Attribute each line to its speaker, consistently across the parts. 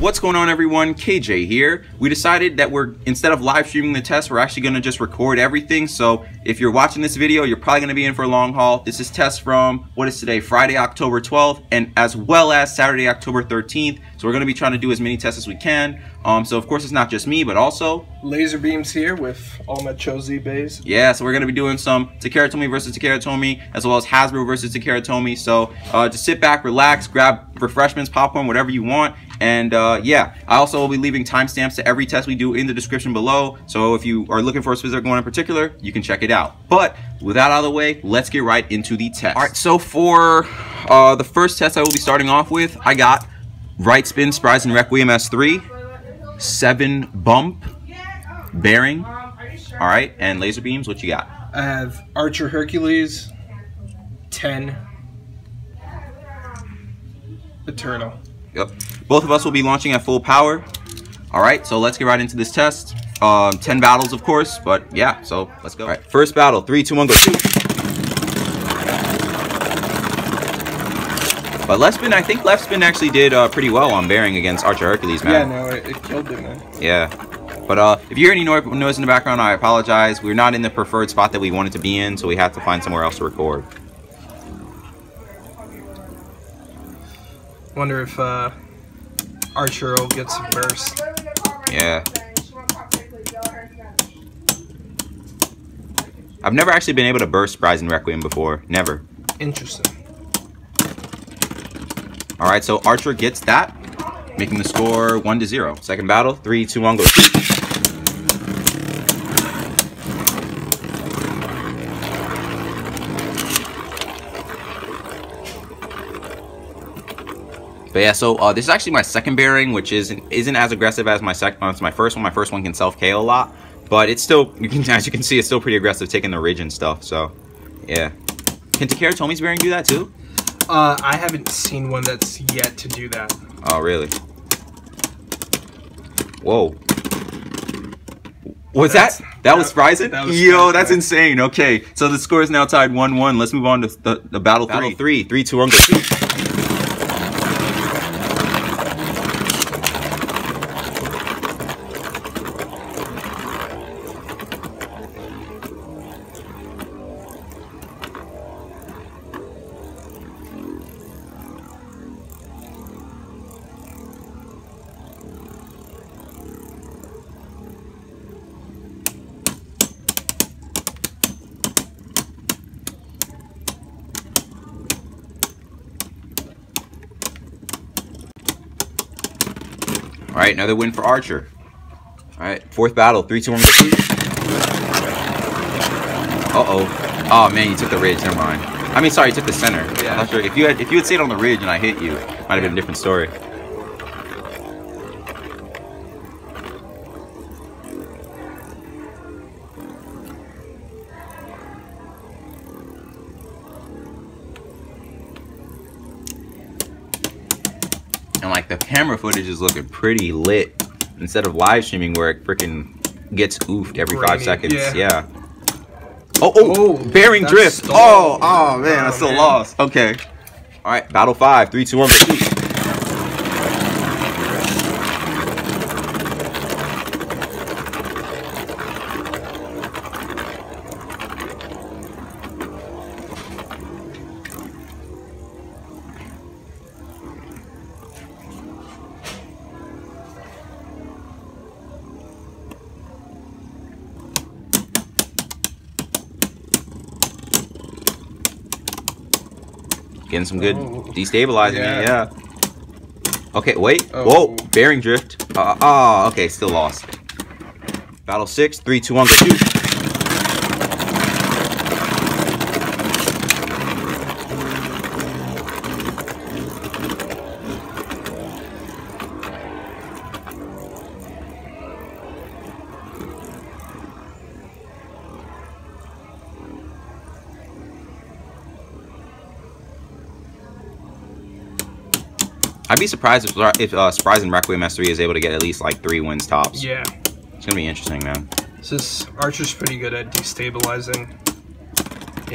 Speaker 1: What's going on everyone? KJ here. We decided that we're, instead of live streaming the test, we're actually gonna just record everything. So if you're watching this video, you're probably gonna be in for a long haul. This is test from, what is today, Friday, October 12th, and as well as Saturday, October 13th. So we're gonna be trying to do as many tests as we can. Um, so of course it's not just me, but also
Speaker 2: LazerBeamz here with all my Cho-Z beys.
Speaker 1: Yeah, so we're gonna be doing some Takara Tomy versus Takara Tomy, as well as Hasbro versus Takara Tomy. So uh, just sit back, relax, grab refreshments, popcorn, whatever you want. And uh, yeah, I also will be leaving timestamps to every test we do in the description below. So if you are looking for a specific one in particular, you can check it out. But with that out of the way, let's get right into the test. All right, so for uh, the first test I will be starting off with, I got Right Spin Spryzen Requiem S3, 7 Bump, Bearing, all right, and LazerBeamz, what you got?
Speaker 2: I have Archer Hercules, 10, Eternal.
Speaker 1: Yep. Both of us will be launching at full power. All right, so let's get right into this test. Um, 10 battles, of course, but yeah, so let's go. All right, first battle, three, two, one, go. But left spin, I think left spin actually did uh, pretty well on bearing against Archer Hercules, man.
Speaker 2: Yeah, no, it, it killed it, man.
Speaker 1: Yeah. But uh, if you hear any noise in the background, I apologize. We're not in the preferred spot that we wanted to be in, so we have to find somewhere else to record.
Speaker 2: Wonder if uh, Archer will get some burst.
Speaker 1: Yeah. I've never actually been able to burst Spryzen and Requiem before. Never.
Speaker 2: Interesting.
Speaker 1: All right, so Archer gets that, making the score one to zero. Second battle, three, two, one, go. But yeah, so uh, this is actually my second bearing, which isn't isn't as aggressive as my second. It's my first one. My first one can self KO a lot, but it's still you can as you can see, it's still pretty aggressive, taking the ridge and stuff. So, yeah. Can Takara Tomy's bearing do that too?
Speaker 2: Uh, I haven't seen one that's yet to do that.
Speaker 1: Oh, really? Whoa. Was
Speaker 2: That's-
Speaker 1: that? That was
Speaker 2: that-
Speaker 1: Spryzen?
Speaker 2: that was
Speaker 1: Yo,
Speaker 2: Spryzen.
Speaker 1: that's insane. Okay, so the score is now tied 1-1. Let's move on to the, the battle,
Speaker 2: Battle
Speaker 1: three. Three, three, two, one, right, another win for Archer. All right, fourth battle. Three, two, one. Uh-oh. Oh, man, you took the ridge. Never mind. I mean, sorry, you took the center.
Speaker 2: Yeah.
Speaker 1: I'm not sure. If you had if you had stayed on the ridge and I hit you, might have been a different story. Is looking pretty lit instead of live streaming where it freaking gets oofed every five seconds.
Speaker 2: yeah.
Speaker 1: Yeah. Oh, oh,
Speaker 2: Oh,
Speaker 1: bearing drift.
Speaker 2: stalled.
Speaker 1: Oh, oh man, I
Speaker 2: Oh,
Speaker 1: still
Speaker 2: man.
Speaker 1: lost. Okay. All right, battle five, three, two, one. Some good
Speaker 2: Oh.
Speaker 1: destabilizing. Yeah.
Speaker 2: Yeah.
Speaker 1: yeah. Okay, wait.
Speaker 2: Oh.
Speaker 1: Whoa, bearing drift. Uh, oh, okay, still lost. Battle six, three, two, one, go. Shoot. Be surprised if if uh, Spryzen Requiem S3 is able to get at least like three wins tops.
Speaker 2: Yeah.
Speaker 1: It's gonna be interesting, man.
Speaker 2: This is Archer's pretty good at destabilizing.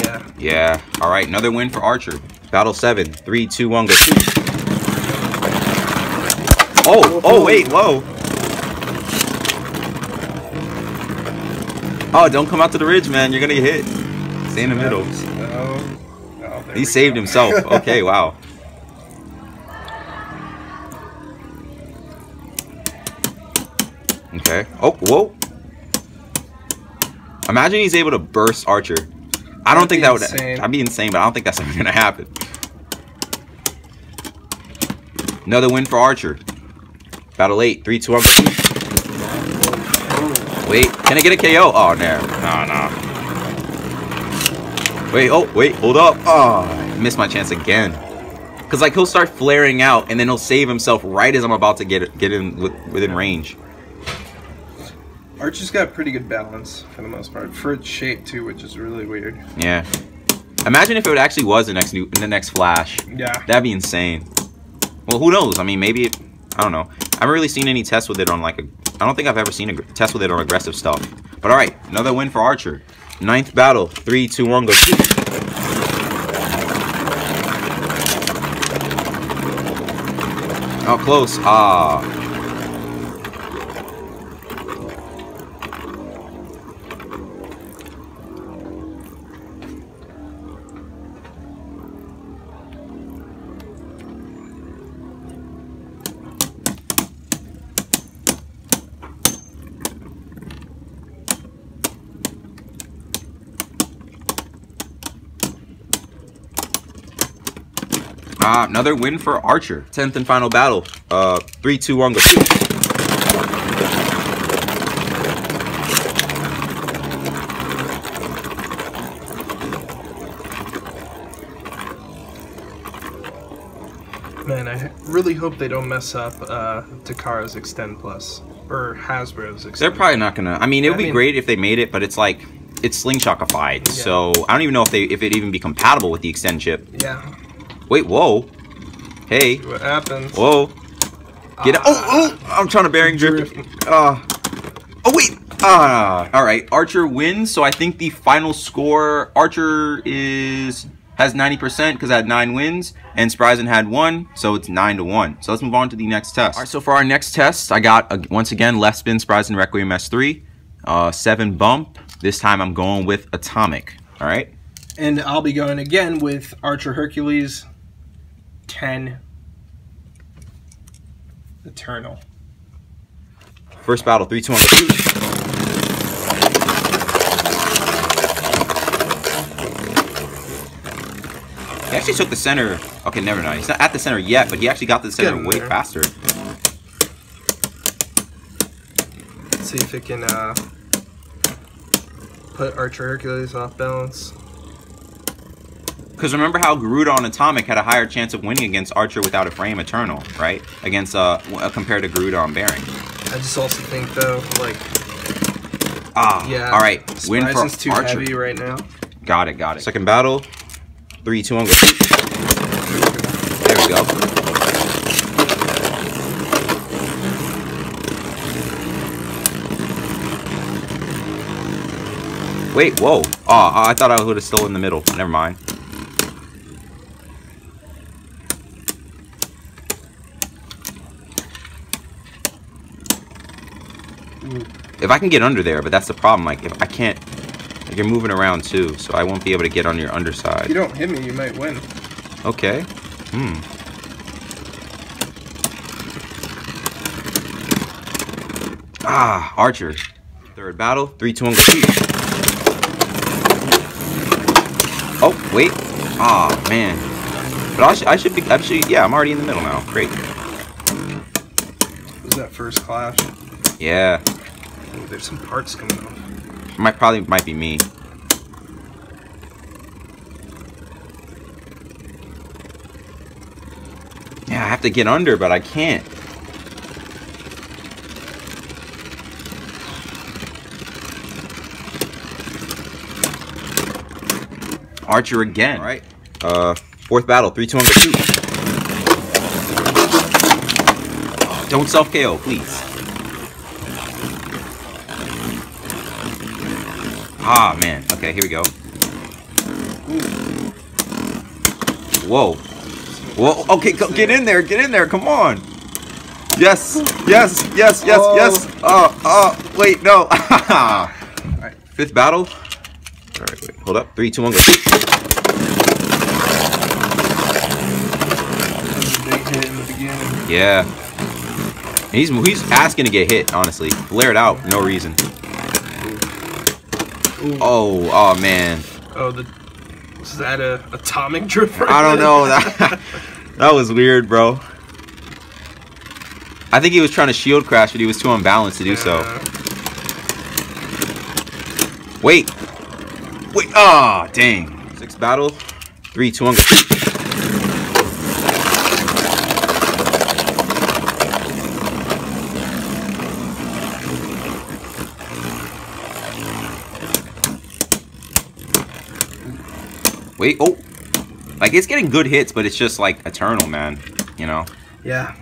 Speaker 2: Yeah.
Speaker 1: Yeah. All right, another win for Archer. Battle seven. Three, two, one, go. Oh, oh, wait, whoa. Oh, don't come out to the ridge, man. You're gonna get hit. Stay in the middle.
Speaker 2: Oh, oh,
Speaker 1: He saved
Speaker 2: go.
Speaker 1: himself. Okay, wow. Oh, whoa. Imagine he's able to burst Archer. I don't
Speaker 2: That'd
Speaker 1: think that would.
Speaker 2: insane.
Speaker 1: That'd be insane, but I don't think that's ever gonna happen. Another win for Archer. Battle eight, three, two, one. Wait, can I get a KO? Oh, no, no, no. Wait, oh, wait, hold up. Oh, I missed my chance again. Cause like he'll start flaring out, and then he'll save himself right as I'm about to get get in with, within range.
Speaker 2: Archer's got pretty good balance for the most part. For its shape too, which is really weird.
Speaker 1: Yeah. Imagine if it actually was the next new, in the next Flash.
Speaker 2: Yeah.
Speaker 1: That'd be insane. Well, who knows? I mean, maybe it, I don't know. I haven't really seen any tests with it on like a. I don't think I've ever seen a test with it on aggressive stuff. But all right, another win for Archer. Ninth battle, three, two, one, go. Oh, close. Ah. Ah, another win for Archer. Tenth and final battle. Uh, three, two, one, go.
Speaker 2: Man, I really hope they don't mess up uh, Takara's Xtend Plus or Hasbro's Xtend.
Speaker 1: They're probably not gonna. I mean, it would be
Speaker 2: mean-
Speaker 1: great if they made it, but it's like it's slingshotified. So I don't even know if they if it even be compatible with the Xtend chip.
Speaker 2: Yeah.
Speaker 1: Wait, whoa, hey,
Speaker 2: See what happens.
Speaker 1: whoa, get out! Oh, oh, I'm trying to bearing drift. Uh, oh wait. Ah, all right. Archer wins. So I think the final score Archer is has 90% because I had nine wins, and Spryzen had one, so it's nine to one. So let's move on to the next test. All right. So for our next test, I got uh, once again left spin Spryzen Requiem S3, uh, seven bump. This time I'm going with Atomic. All right.
Speaker 2: And I'll be going again with Archer Hercules 10 Eternal.
Speaker 1: First battle, three, two, one, go. He actually took the center. Okay, never mind. He's not at the center yet, but he actually got the center way
Speaker 2: there.
Speaker 1: faster.
Speaker 2: Let's see if it can uh, put Archer Hercules off balance.
Speaker 1: Because remember how Garuda on Atomic had a higher chance of winning against Archer without a frame Eternal, right? Against uh uh, compared to Garuda on Bearing.
Speaker 2: I just also think though, like,
Speaker 1: Ah,
Speaker 2: yeah.
Speaker 1: All right, win for
Speaker 2: Spryzen's too
Speaker 1: Archer.
Speaker 2: heavy right now.
Speaker 1: Got it, got it. Second battle, three, two, one, go. There we go. Wait, whoa. Oh, I thought I would have still in the middle. Never mind. If I can get under there, but that's the problem. Like, if I can't, like you're moving around too, so I won't be able to get on your underside.
Speaker 2: If you don't hit me, you might win.
Speaker 1: Okay. Hmm. Ah, Archer. Third battle. Three, two, one, go. Oh, wait. Ah, man. But I, sh I should be. Actually, yeah, I'm already in the middle now. Great.
Speaker 2: Was that first clash?
Speaker 1: Yeah.
Speaker 2: Ooh, there's some parts coming off.
Speaker 1: Might probably might be me. Yeah, I have to get under, but I can't. Archer again. All right. Uh, fourth battle. Three, two, one, go shoot. Don't self KO, please. Ah, man. Okay, here we go. Whoa. Whoa. Okay, go, get in there. Get in there. Come on. Yes, yes, yes, yes,
Speaker 2: Oh.
Speaker 1: yes. Oh, oh, wait, no. All right, fifth battle. All right, wait, hold up. Three, two, one, go.
Speaker 2: Big hit in the beginning.
Speaker 1: Yeah. He's he's asking to get hit. Honestly, flared out, no reason.
Speaker 2: Ooh.
Speaker 1: Oh, oh man.
Speaker 2: Oh, the was that a atomic drift? right
Speaker 1: I don't know. That that was weird, bro. I think he was trying to shield crash, but he was too unbalanced to do so. Wait. Wait. Ah, dang. Six battle. Three, two, one, Wait, oh. Like, it's getting good hits, but it's just, like, eternal, man. You know?
Speaker 2: Yeah.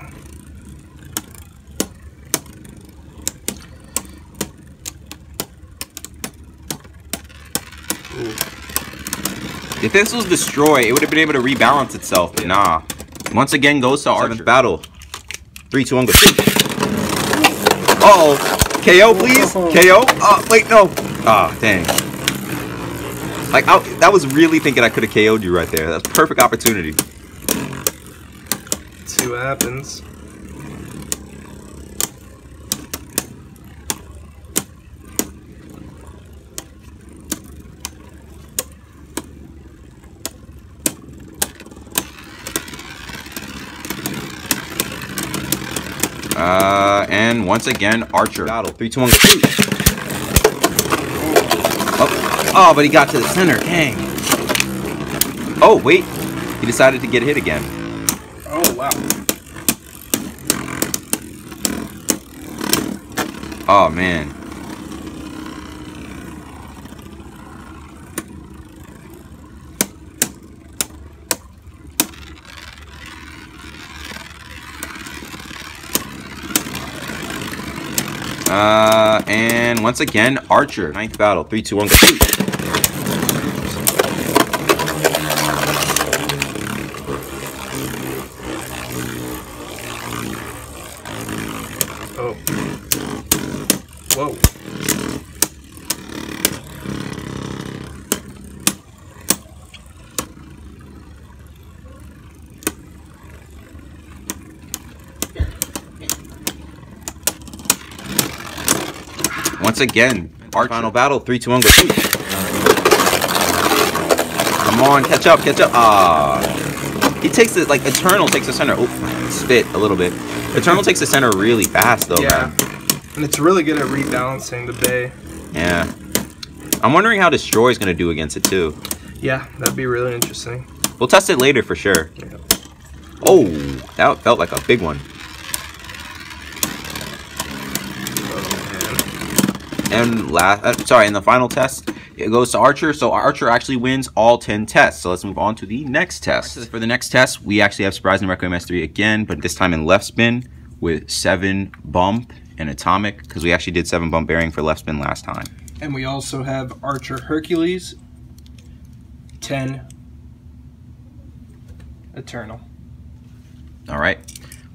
Speaker 2: Ooh.
Speaker 1: If this was destroy, it would have been able to rebalance itself, but nah. Once again goes to our seventh battle. Three, two, one, go. Uh oh. KO, please. KO. Oh, wait, no. Ah, dang. Like, I, that was really thinking I could have KO'd you right there. That's perfect opportunity.
Speaker 2: Let's see what happens.
Speaker 1: Uh, and once again, Archer. Battle. Three, two, one, go. Oh, but he got to the center. Dang. Oh, wait. He decided to get hit again.
Speaker 2: Oh wow.
Speaker 1: Oh, man. Uh, and once again, Archer. Ninth battle. Three, two, one, go.
Speaker 2: Oh. Whoa.
Speaker 1: Once again, Archer. Final battle. Three, two, one, go. Come on, catch up, catch up. Ah. He takes it, like, Eternal takes the center. Oh, spit a little bit. Eternal takes the center really fast, though,
Speaker 2: yeah.
Speaker 1: man.
Speaker 2: And it's really good at rebalancing the bay.
Speaker 1: Yeah. I'm wondering how Destroy is gonna do against it, too.
Speaker 2: Yeah, that'd be really interesting.
Speaker 1: We'll test it later for sure.
Speaker 2: Yeah.
Speaker 1: Oh, that felt like a big one. And last, uh, sorry, in the final test, it goes to Archer. So Archer actually wins all 10 tests. So let's move on to the next test. For the next test, we actually have Surprise Spryzen Requiem S3 again, but this time in left spin with 7 bump and atomic, because we actually did 7 bump bearing for left spin last time.
Speaker 2: And we also have Archer Hercules, 10 Eternal.
Speaker 1: All right,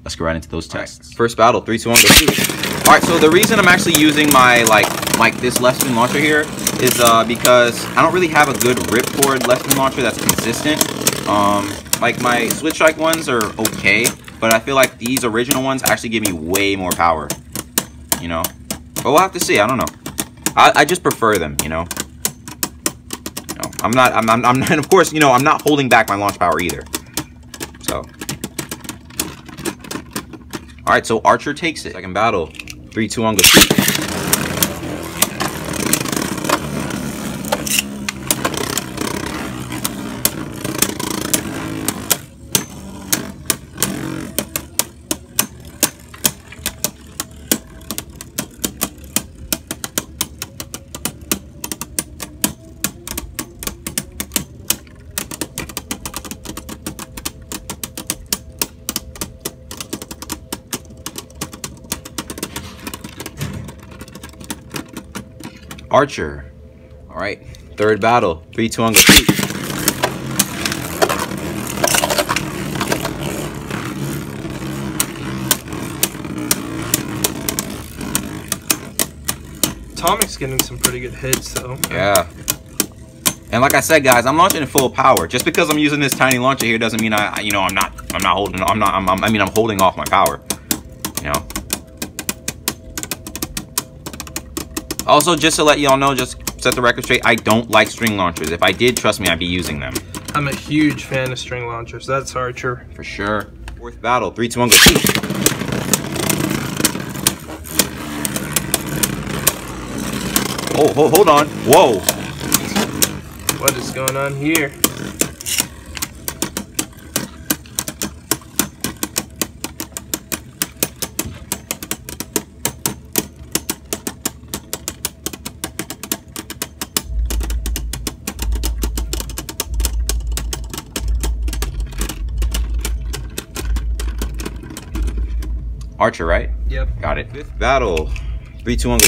Speaker 1: let's go right into those tests. First battle, three, two, one, shoot. All right, so the reason I'm actually using my like like this left spin launcher here is uh, because I don't really have a good ripcord left spin launcher that's consistent. Um, like my switch strike ones are okay, but I feel like these original ones actually give me way more power. You know, but we'll have to see. I don't know. I, I just prefer them. You know. No, I'm not. I'm, I'm. I'm. And of course, you know, I'm not holding back my launch power either. So. All right, so Archer takes it. Second battle. Three, two, one, go. Archer. All right, third battle. Three, two, one, complete.
Speaker 2: Tomic's getting some pretty good hits, though.
Speaker 1: Yeah. And like I said, guys, I'm launching in full power. Just because I'm using this tiny launcher here doesn't mean I, you know, I'm not, I'm not holding, I'm not, I'm, I'm, i mean, I'm holding off my power. Also, just to let y'all know, just set the record straight, I don't like string launchers. If I did, trust me, I'd be using them.
Speaker 2: I'm a huge fan of string launchers. That's Archer.
Speaker 1: For sure. Fourth battle, three, two, one, go. Oh, hold, hold on. Whoa.
Speaker 2: What is going on here?
Speaker 1: Archer, right?
Speaker 2: Yep.
Speaker 1: Got it. Fifth battle. Three, two, one, go.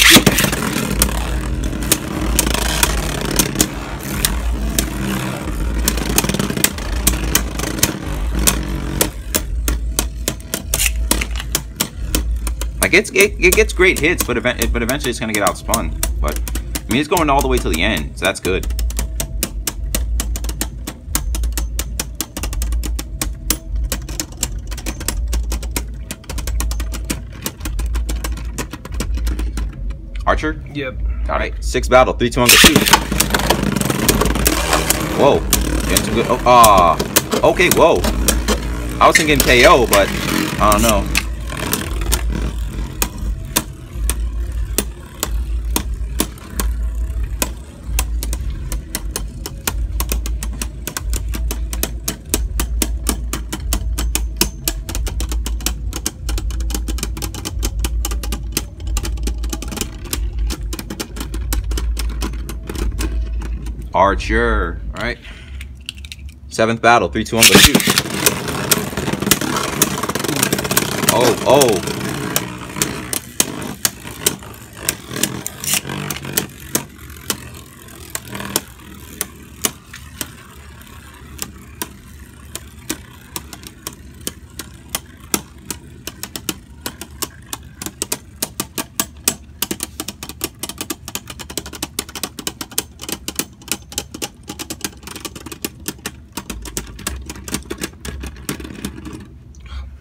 Speaker 1: Like it's it, it gets great hits, but event but eventually it's gonna get outspun. But I mean it's going all the way to the end, so that's good. Archer?
Speaker 2: Yep.
Speaker 1: All right. Six battle. Three, two, one, go shoot. Whoa. Getting some good. Oh, ah. Okay, whoa. I was thinking KO, but I don't know. Archer. All right. Seventh battle. Three, two, one, go shoot. Oh, oh.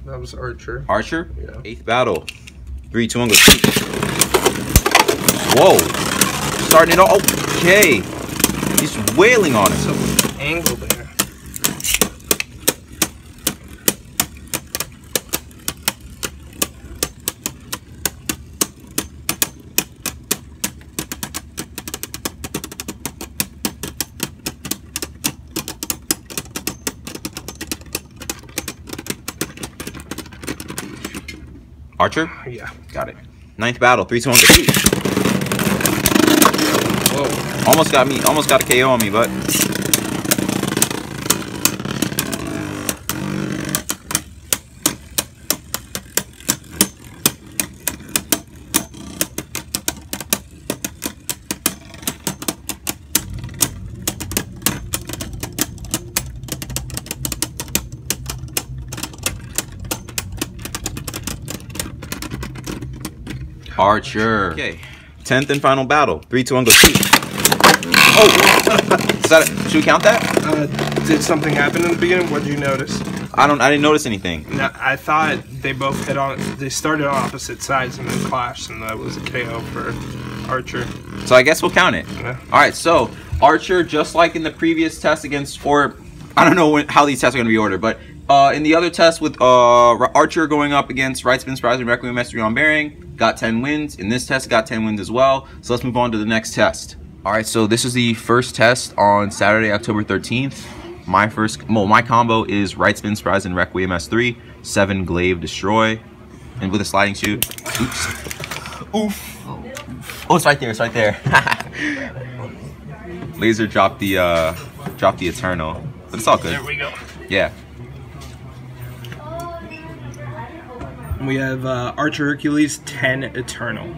Speaker 2: That was Archer.
Speaker 1: Archer.
Speaker 2: Yeah.
Speaker 1: Eighth battle. Three, two, one, go shoot. Whoa. Starting it off. Okay. He's wailing on it.
Speaker 2: So angle there.
Speaker 1: Archer.
Speaker 2: Yeah.
Speaker 1: Got it. Ninth battle. Three, two, one, shoot.
Speaker 2: Whoa.
Speaker 1: Almost got me. Almost got a KO on me, but Archer. Okay. Tenth and final battle. Three, two, one, go shoot. Oh, is that? Should we count that?
Speaker 2: Uh, did something happen in the beginning? What did you notice?
Speaker 1: I don't. I didn't notice anything.
Speaker 2: No, I thought they both hit on. They started on opposite sides and then clashed, and that was a KO for Archer.
Speaker 1: So I guess we'll count it.
Speaker 2: Yeah.
Speaker 1: All right. So Archer, just like in the previous test against, or I don't know when, how these tests are going to be ordered, but uh, in the other test with uh, Archer going up against Right Spin Spryzen Requiem Mastery on Bearing, got 10 wins. In this test, got 10 wins as well. So let's move on to the next test. All right. So this is the first test on Saturday, October 13th. My first, well, my combo is Right Spin Spryzen Requiem S3, seven Glaive Destroy, and with a sliding shoot. Oops. Oof. Oh, it's right there. It's right there. Lazer dropped the uh, dropped the Eternal, but it's all good.
Speaker 2: There we go.
Speaker 1: Yeah.
Speaker 2: And we have uh, Archer Hercules 10 Eternal.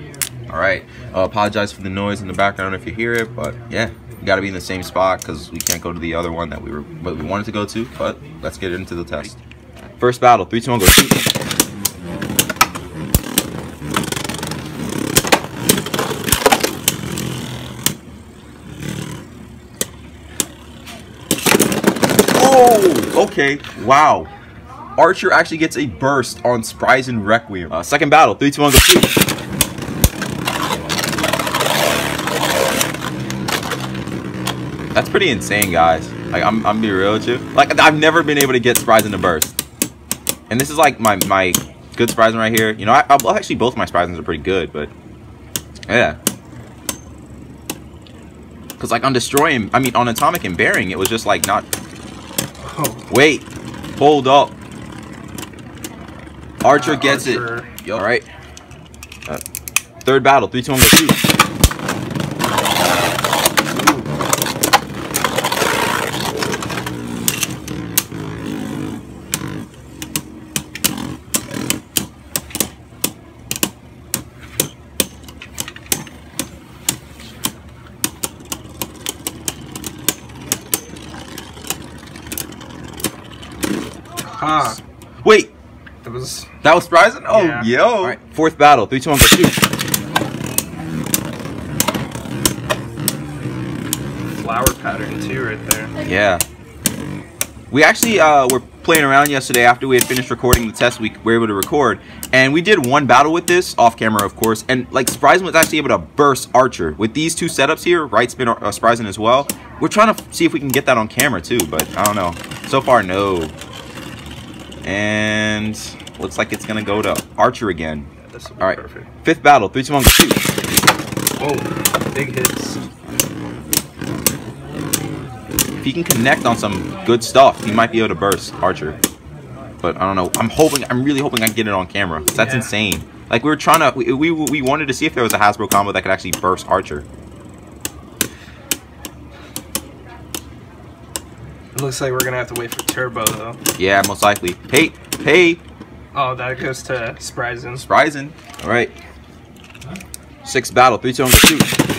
Speaker 1: All right. Uh, apologize for the noise in the background if you hear it, but yeah, we got to be in the same spot because we can't go to the other one that we were, but we wanted to go to. But let's get into the test. First battle, three, two, one, go. Oh, okay. Wow. Archer actually gets a burst on Spryzen Requiem. Uh, second battle, 3, 2, 1, go shoot. That's pretty insane, guys. Like, I'm, I'm be real with you. Like, I've never been able to get Spryzen to burst. And this is like my, my good Spryzen right here. You know, I, I, actually both my Spryzens are pretty good, but yeah. Because like on Destroying, I mean on Atomic and Bearing, it was just like not...
Speaker 2: Oh,
Speaker 1: Wait, hold up. Archer gets
Speaker 2: Archer.
Speaker 1: it. All right. Uh, third battle, three, two, one, go shoot.
Speaker 2: ah,
Speaker 1: Wait,
Speaker 2: that was
Speaker 1: that was Spryzen? Oh,
Speaker 2: Yeah.
Speaker 1: yo. All right, fourth battle, three, two, one, go shoot.
Speaker 2: flower pattern too, right there.
Speaker 1: Yeah. We actually uh, were playing around yesterday after we had finished recording the test. We were able to record, and we did one battle with this off camera, of course. And like Spryzen was actually able to burst Archer with these two setups here, right spin uh, Spryzen as well. We're trying to see if we can get that on camera too, but I don't know. So far, no. And looks like it's gonna go to Archer again.
Speaker 2: Be
Speaker 1: All right,
Speaker 2: perfect.
Speaker 1: fifth battle, three, two, one, shoot.
Speaker 2: Whoa, big hits.
Speaker 1: If he can connect on some good stuff, he might be able to burst Archer. But I don't know. I'm hoping. I'm really hoping I can get it on camera. That's
Speaker 2: Yeah.
Speaker 1: insane. Like we were trying to. We, we we wanted to see if there was a Hasbro combo that could actually burst Archer.
Speaker 2: It looks like we're gonna have to wait for turbo though.
Speaker 1: Yeah, most likely. Hey, hey,
Speaker 2: Oh, that goes to Spryzen.
Speaker 1: Spryzen. All right. Six battle. Three.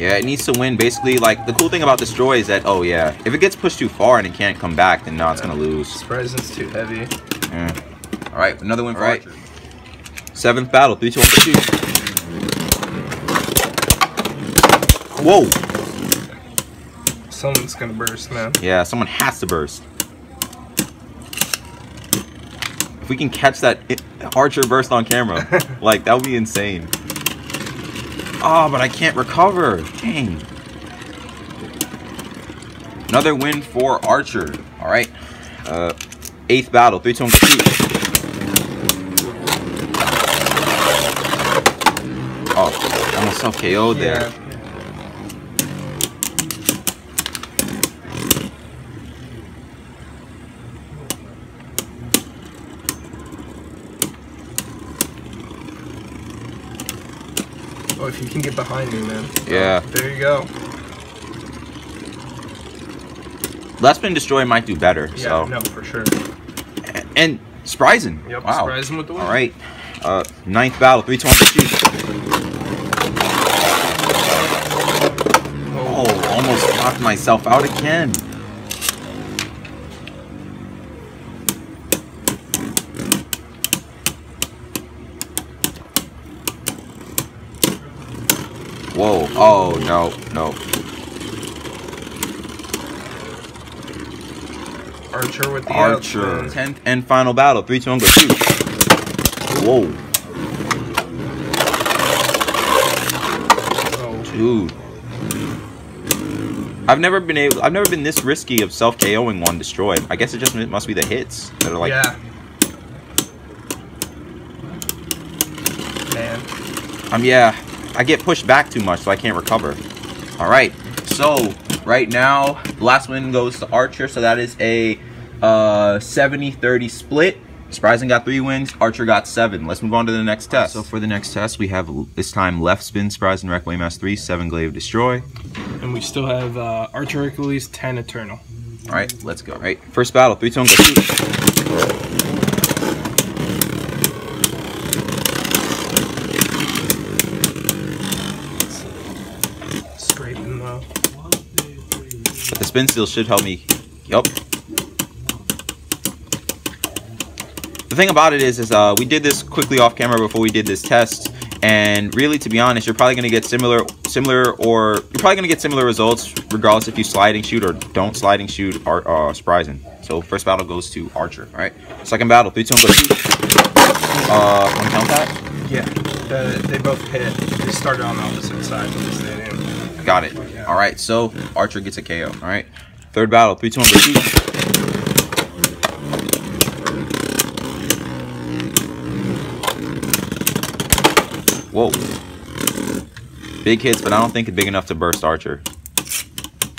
Speaker 1: Yeah, it needs to win. Basically, like the cool thing about destroy is that oh yeah, if it gets pushed too far and it can't come back, then no, it's gonna lose.
Speaker 2: Spryzen's too heavy.
Speaker 1: Yeah. All right, another win for Archer. Seventh battle, three, two, one, go shoot. Whoa!
Speaker 2: Someone's gonna burst, man.
Speaker 1: Yeah, someone has to burst. If we can catch that Archer burst on camera, like that would be insane. Oh, but I can't recover. Dang. Another win for Archer. All right. Uh, eighth battle. Three, two, one, go shoot. Oh, self KO'd there.
Speaker 2: Yeah. Oh, if you can get behind me, man.
Speaker 1: Yeah.
Speaker 2: Oh, there you go.
Speaker 1: Last Spin Destroy might do better.
Speaker 2: Yeah,
Speaker 1: so
Speaker 2: no, for sure.
Speaker 1: and Spryzen.
Speaker 2: Yep,
Speaker 1: wow.
Speaker 2: Spryzen with the win.
Speaker 1: All right. Uh, ninth battle. Three, two, one, shoot.
Speaker 2: Oh,
Speaker 1: Oh, almost knocked myself out again. Whoa. Oh, no, no.
Speaker 2: Archer with the
Speaker 1: Archer.
Speaker 2: outspin.
Speaker 1: Tenth and final battle. Three, two, one, go shoot. Whoa.
Speaker 2: Oh,
Speaker 1: Dude. I've never been able I've never been this risky of self KOing one destroyed. I guess it just must be the hits that are like
Speaker 2: yeah. Man.
Speaker 1: um yeah, I get pushed back too much so I can't recover. Alright. So right now the last win goes to Archer, so that is a uh, 70-30 split. Spryzen got three wins. Archer got seven. Let's move on to the next test. So for the next test, we have this time left spin Spryzen Requiem 3, 7 Glaive Destroy.
Speaker 2: And we still have uh, Archer Hercules, 10 Eternal.
Speaker 1: All right, let's go. Right first battle, three tone go shoot. The spin seal should help me. Yep, The thing about it is, is uh, we did this quickly off camera before we did this test, and really, to be honest, you're probably going to get similar, similar, or you're probably going to get similar results regardless if you sliding shoot or don't sliding shoot or uh, surprising. So first battle goes to Archer. All right. Second battle, three, two, one, go shoot. Uh, want to count that?
Speaker 2: Yeah, the, they both hit. They started on the opposite sides of the stadium.
Speaker 1: Got it. All right. So Archer gets a KO. All right. Third battle, three, two, one, go shoot. Whoa. Big hits, but I don't think it's big enough to burst Archer.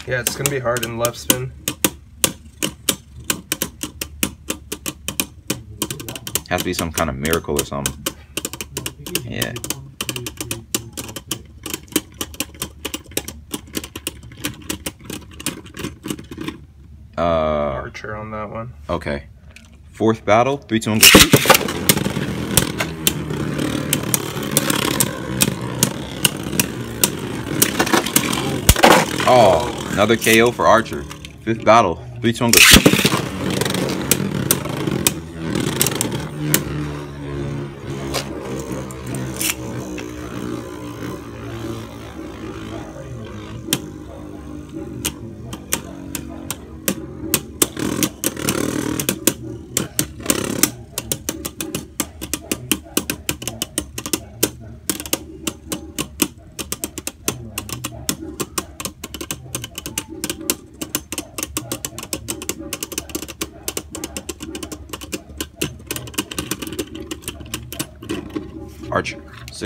Speaker 2: Yeah, it's gonna be hard in left spin.
Speaker 1: Has to be some kind of miracle or something. Yeah. Uh,
Speaker 2: Archer on that one.
Speaker 1: okay. Fourth battle, three, two, one, Oh, another KO for Archer. Fifth battle, three, two,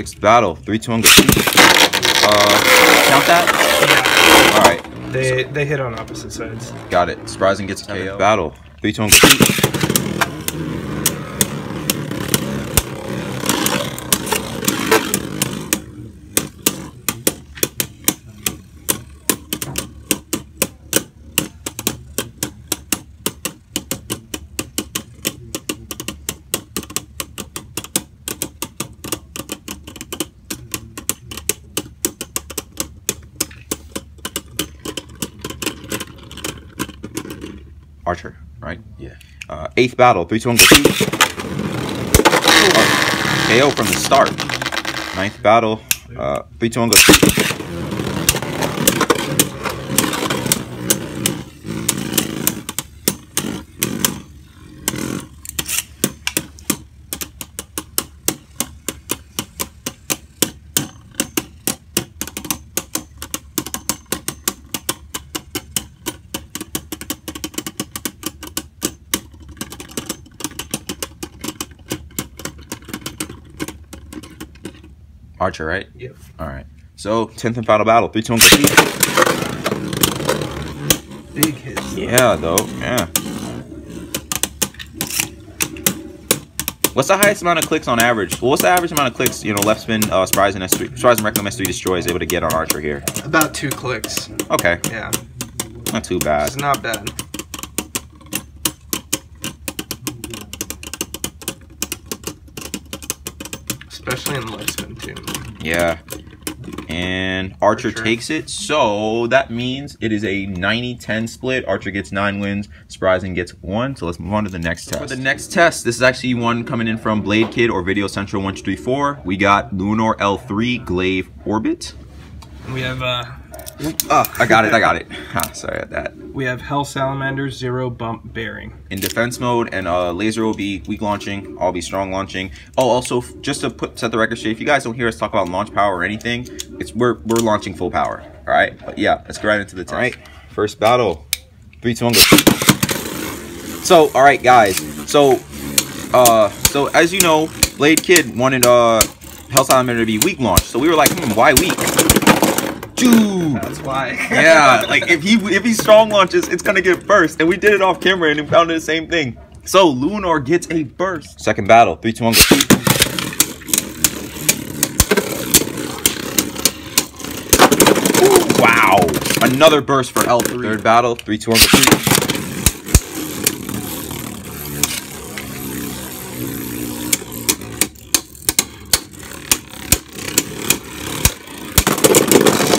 Speaker 1: Sixth battle, three, two, one, go. Uh, count that?
Speaker 2: Yeah,
Speaker 1: Alright,
Speaker 2: they they hit on opposite sides.
Speaker 1: got it. Spryzen gets a KO. Battle, three, two, one, go shoot. Archer, right? Yeah. Uh, eighth battle, three, two, one, go shoot. KO from the start. Ninth battle, uh, three, two, one, go shoot. Archer, right?
Speaker 2: Yep.
Speaker 1: All right. So, 10th and final battle, three, two, one, go shoot.
Speaker 2: Big hits.
Speaker 1: Yeah, though. Yeah. What's the highest amount of clicks on average? Well, what's the average amount of clicks, you know, left spin, uh, surprise, and S3, Spryzen Requiem S3 Destroy is able to get on Archer here?
Speaker 2: About two clicks.
Speaker 1: Okay,
Speaker 2: Yeah,
Speaker 1: not too bad.
Speaker 2: it's not bad. Especially in left spin too.
Speaker 1: Yeah. And Archer
Speaker 2: Archer.
Speaker 1: takes it. So that means it is a 90-10 split. Archer gets nine wins. Spryzen gets one. So let's move on to the next test. For the next test, this is actually one coming in from Blade Kid or Video Central 1234. We got Luinor L3 Glaive Orbit.
Speaker 2: We have uh,
Speaker 1: Oh, I got it. I got it. Ah, sorry about that.
Speaker 2: we have Hell Salamander zero bump bearing.
Speaker 1: in defense mode, and uh, laser will be weak launching. I'll be strong launching. Oh, also just to put set the record straight, if you guys don't hear us talk about launch power or anything, it's we're we're launching full power. All right, but yeah, let's go right into the test. All right, first battle, three, two, one, go. So, all right, guys. So, uh, so as you know, Blade Kid wanted uh Hell Salamander to be weak launch. So we were like, hmm, why weak? Dude.
Speaker 2: That's why.
Speaker 1: Yeah, like if he if he strong launches, it's gonna get burst. And we did it off camera and we found the same thing. So Luinor gets a burst. Second battle, three, two, one, go. Ooh, Wow, another burst for L3. Third battle, three, two, one, go.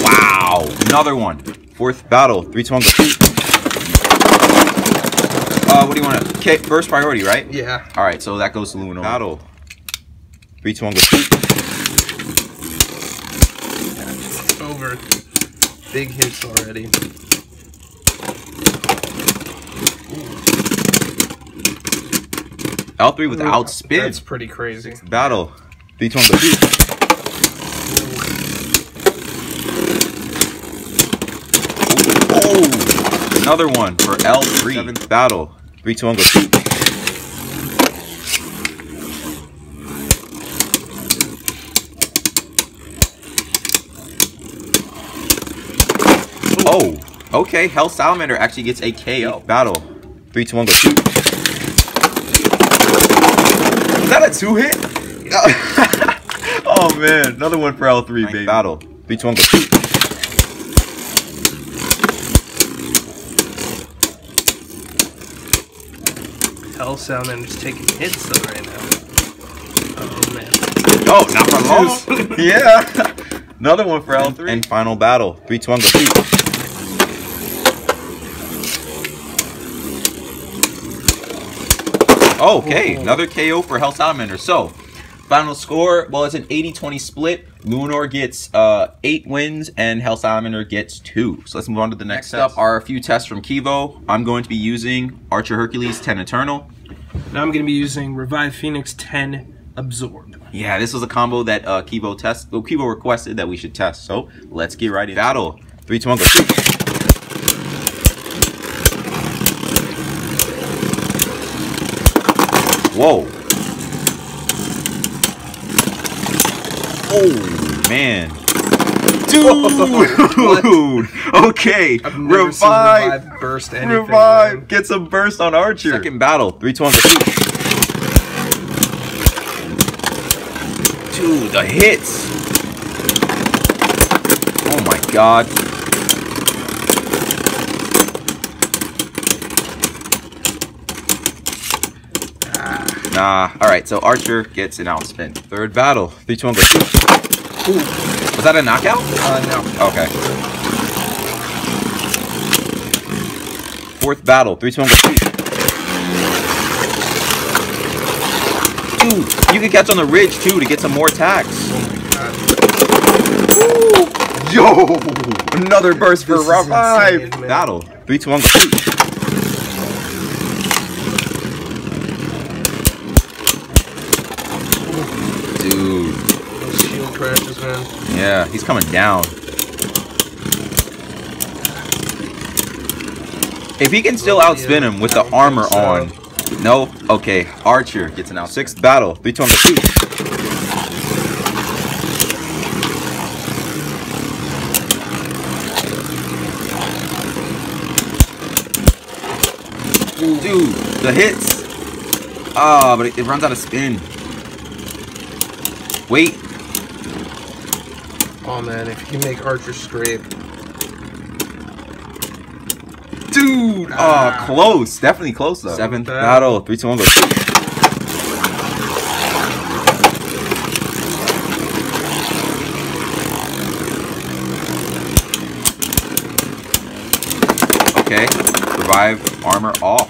Speaker 1: Wow, another one. Fourth battle, three, two, one, go. Uh, what do you want to? Okay, first priority, right?
Speaker 2: Yeah.
Speaker 1: All right, so that goes to Luinor. Battle. Three, two, one, go.
Speaker 2: It's over. Big hits already.
Speaker 1: L three without spin.
Speaker 2: That's pretty crazy.
Speaker 1: Battle. Three, two, one, go. Oh, another one for L three. Seventh battle. Three, two, one, go. shoot. Oh, okay. Hell Salamander actually gets a KO. Battle. Three, two, one, go. shoot. Is that a two hit? oh man, another one for L3, baby. Battle. Three, two, one, go. shoot.
Speaker 2: Hell Salamander's taking hits though right now. Oh man.
Speaker 1: Oh, not for long. yeah. Another one for L3. And final battle. Three, two, one, go. shoot. Okay, another KO for Hell Salamander. So, final score, well, it's an 80-20 split. Luinor gets uh, 8 wins and Hell Salamander gets 2. So let's move on to the next,
Speaker 2: Next
Speaker 1: up are a few tests from Kivo. I'm going to be using Archer Hercules 10 Eternal.
Speaker 2: Now I'm gonna be using Revive Phoenix 10 Absorb.
Speaker 1: Yeah, this was a combo that uh, Kivo test, well, Kivo requested that we should test. So let's get right into battle. Three, two, one, go. Whoa. Oh man. Dude. okay.
Speaker 2: I've never seen
Speaker 1: Revive.
Speaker 2: Revive burst anything.
Speaker 1: Revive. Get some burst on Archer. Second battle. Three, two, one, go. shoot. Dude, the hits. Oh my god. Nah. All right. So Archer gets an outspin. Third battle. Three, two, one, go. shoot. That a knockout?
Speaker 2: Uh, no.
Speaker 1: Okay. Fourth battle. Three, two, one, go. Dude, you can catch on the ridge too to get some more attacks. Yo! Another burst for Revive.
Speaker 2: insane.
Speaker 1: Battle. Three, two, one, go. shoot. Dude.
Speaker 2: Those shield crashes, man.
Speaker 1: Yeah, he's coming down. If he can still outspin him with the armor on. No? Okay. Archer gets an out. Sixth battle. Three, two, one, go. shoot. Dude, the hits. Ah, but it, it runs out of spin. Wait.
Speaker 2: Oh man, if you can make Archer scrape.
Speaker 1: Dude!
Speaker 2: Ah.
Speaker 1: Oh, close. Definitely close though. Seventh
Speaker 2: battle.
Speaker 1: battle. Three, two, one, go. Okay. Revive armor off.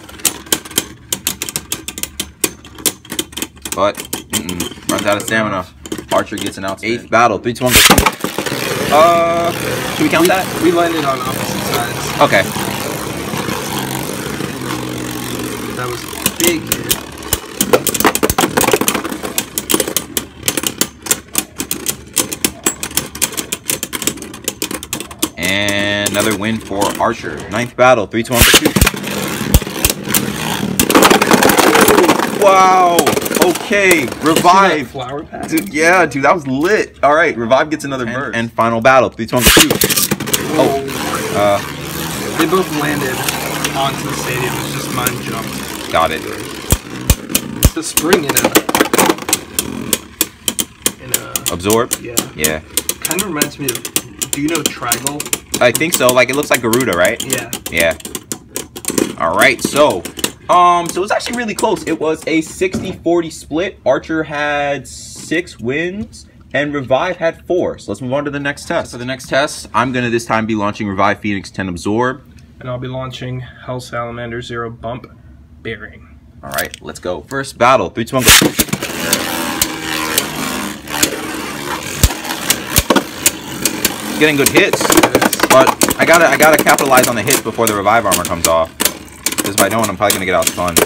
Speaker 1: But mm-mm, runs out of stamina. Archer gets an out. Eighth battle. Three, two, one, go. Uh, should we count that?
Speaker 2: We landed on opposite sides.
Speaker 1: Okay.
Speaker 2: That was a big hit.
Speaker 1: And another win for Archer. Ninth battle, 3 2 1 for 2. Wow. Okay. Revive.
Speaker 2: Flower pack.
Speaker 1: Dude, yeah, dude, that was lit. All right, Revive gets another burst. And final battle, 3 2 1 for 2. Oh, uh,
Speaker 2: They both landed onto the stadium. It's just mine jumped.
Speaker 1: got it.
Speaker 2: The spring in a in a
Speaker 1: Absorb?
Speaker 2: yeah.
Speaker 1: Yeah.
Speaker 2: Kind of reminds me of. Do you know Trigal?
Speaker 1: I think so. Like, it looks like Garuda, right?
Speaker 2: Yeah.
Speaker 1: Yeah. All right. So, um, so it was actually really close. It was a 60-40 split. Archer had six wins and Revive had four. So let's move on to the next test. For the next test, I'm gonna this time be launching Revive Phoenix 10 Absorb.
Speaker 2: And I'll be launching Hell Salamander Zero Bump bearing.
Speaker 1: All right, let's go. First battle. Three, two, one, go. Getting good hits, but I gotta I gotta capitalize on the hits before the revive armor comes off. Because if I don't, I'm probably gonna get out stunned.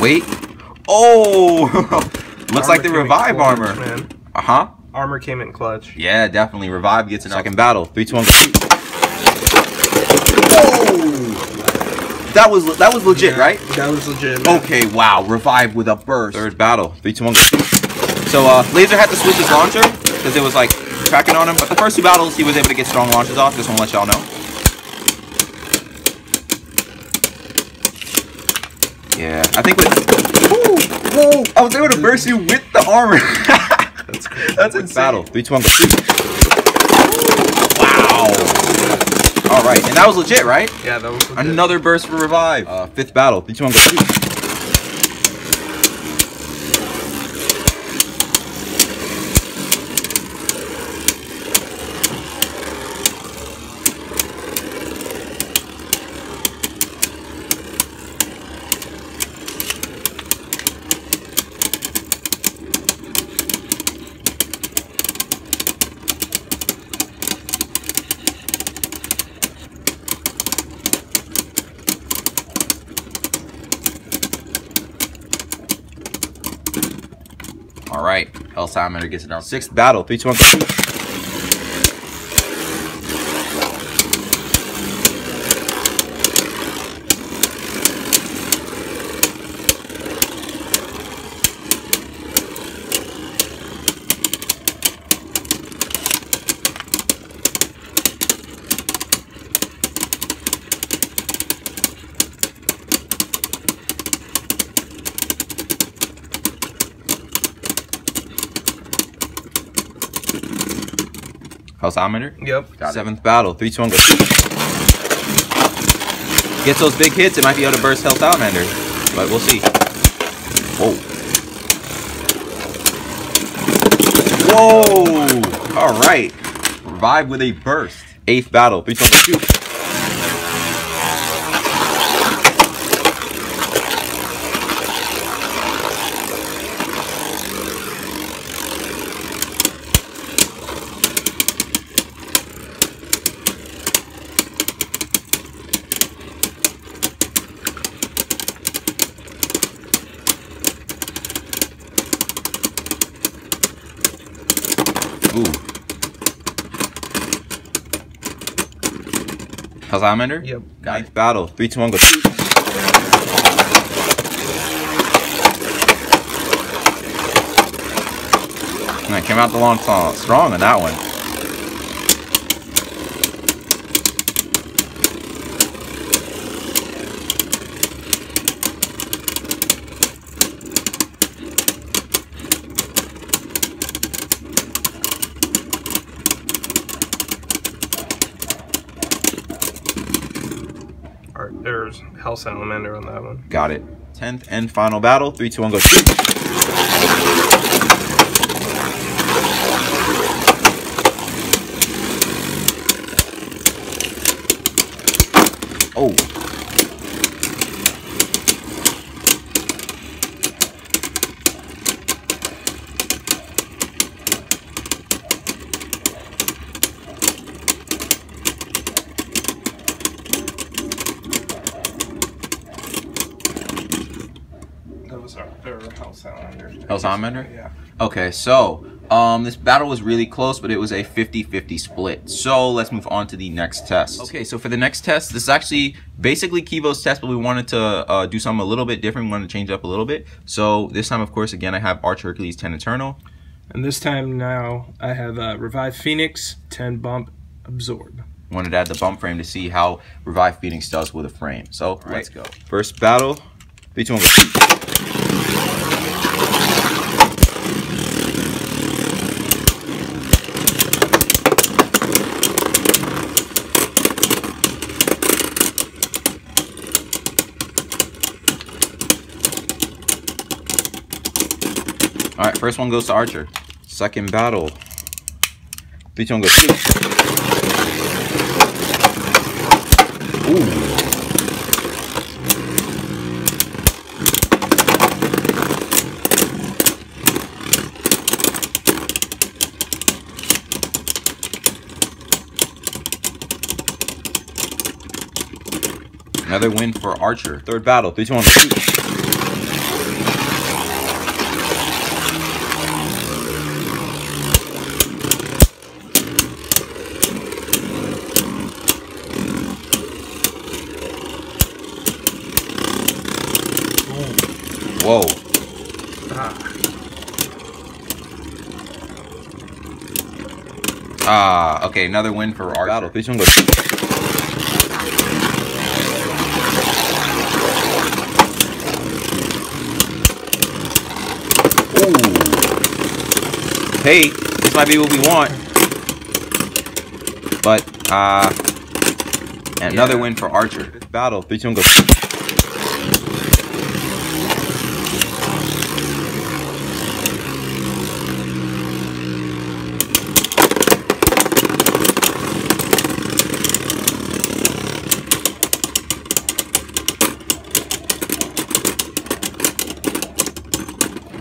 Speaker 1: Wait. Oh! Looks like the revive
Speaker 2: clutch,
Speaker 1: armor.
Speaker 2: Man.
Speaker 1: Uh huh.
Speaker 2: Armor came in clutch.
Speaker 1: Yeah, definitely. Revive gets a second battle. Three, two, one, go. Oh! That was that was legit, right?
Speaker 2: That was legit. man.
Speaker 1: Okay, wow. Revive with a burst. Third battle. Three, two, one, go. So uh, Lazer had to switch his launcher because it was like tracking on him. But the first two battles, he was able to get strong launches off. Just want to let y'all know. Yeah, I think with. Woo, whoa, I was able to burst you with the armor.
Speaker 2: That's crazy.
Speaker 1: That's insane. Battle. Three, two, one, go. Wow. All right, and that was legit, right?
Speaker 2: Yeah, that was legit.
Speaker 1: Another burst for revive. Uh, fifth battle. Three, two, one, go. All Hell Salamander gets it down. Sixth battle. Three, two, one, go. Hell
Speaker 2: Yep.
Speaker 1: Got Seventh battle. Three, two, one, go. Gets those big hits, it might be able to burst Hell Salamander. But we'll see. Whoa. Whoa! Alright. Revive with a burst. Eighth battle. Three, two, one, go. Shoot. Ooh. Hell Salamander?
Speaker 2: Yep.
Speaker 1: Ninth battle. Three, two, one, go. And I came out the long strong on that one.
Speaker 2: Or, there's Salamander on that one.
Speaker 1: Got it. Tenth and final battle. Three, two, one, go. Shoot. Oh.
Speaker 2: That was our, or Hell Salamander.
Speaker 1: Hell Salamander?
Speaker 2: Yeah.
Speaker 1: Okay, so um, this battle was really close, but it was a 50-50 split. So let's move on to the next test. Okay, so for the next test, this is actually basically Kivo's test, but we wanted to uh, do something a little bit different. We wanted to change up a little bit. So this time, of course, again, I have Arch Hercules 10 Eternal.
Speaker 2: And this time now I have uh, Revive Phoenix, 10 Bump, Absorb.
Speaker 1: Wanted to add the bump frame to see how Revive Phoenix does with a frame. So let's go. First battle. Three, two, one, go. First one goes to Archer. Second battle. Three, two, one, go shoot. Ooh. Another win for Archer. Third battle. Three, two, one, shoot. Whoa. Ah, okay, another win for our battle. Please don't go. Ooh. Hey, this might be what we want. But, uh, another
Speaker 2: Yeah.
Speaker 1: win for Archer. Battle. Please don't go.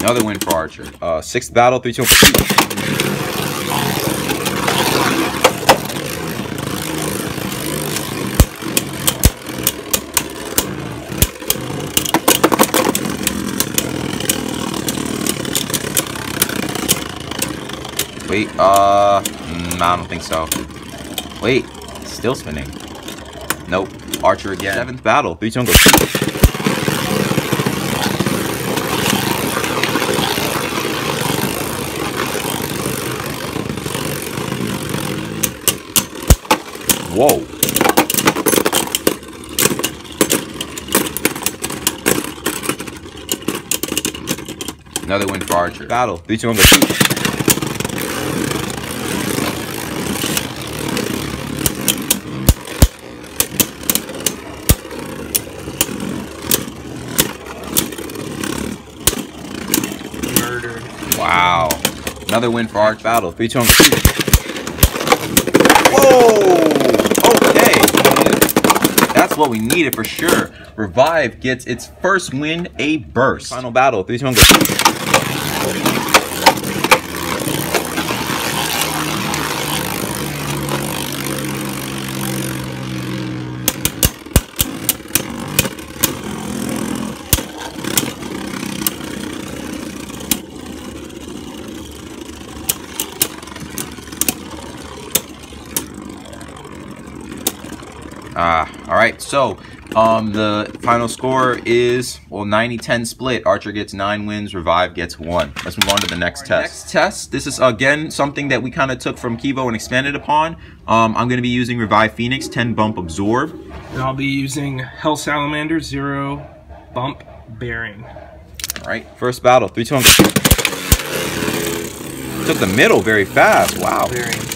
Speaker 1: Another win for Archer. Uh, sixth battle, three, two. Wait, uh, mm, I don't think so. Wait, still spinning. Nope, Archer again. Seventh battle, three, two, Whoa. Another win for Archer. Battle. Three, two, one, go shoot.
Speaker 2: Murdered.
Speaker 1: Wow. Another win for Arch Battle. Three, two, one, go shoot. Whoa! Okay. That's what we needed for sure. Revive gets its first win, a burst. Final battle. Three, two, one, go shoot. Ah, all right. So, um, the final score is well 90-10 split. Archer gets nine wins. Revive gets one. Let's move on to the next test. Next test. This is again something that we kind of took from Kivo and expanded upon. Um, I'm going to be using Revive Phoenix 10 Bump Absorb.
Speaker 2: And I'll be using Hell Salamander Zero Bump Bearing.
Speaker 1: All right. First battle. Three, two, one. Took the middle very fast. Wow.
Speaker 2: Very interesting.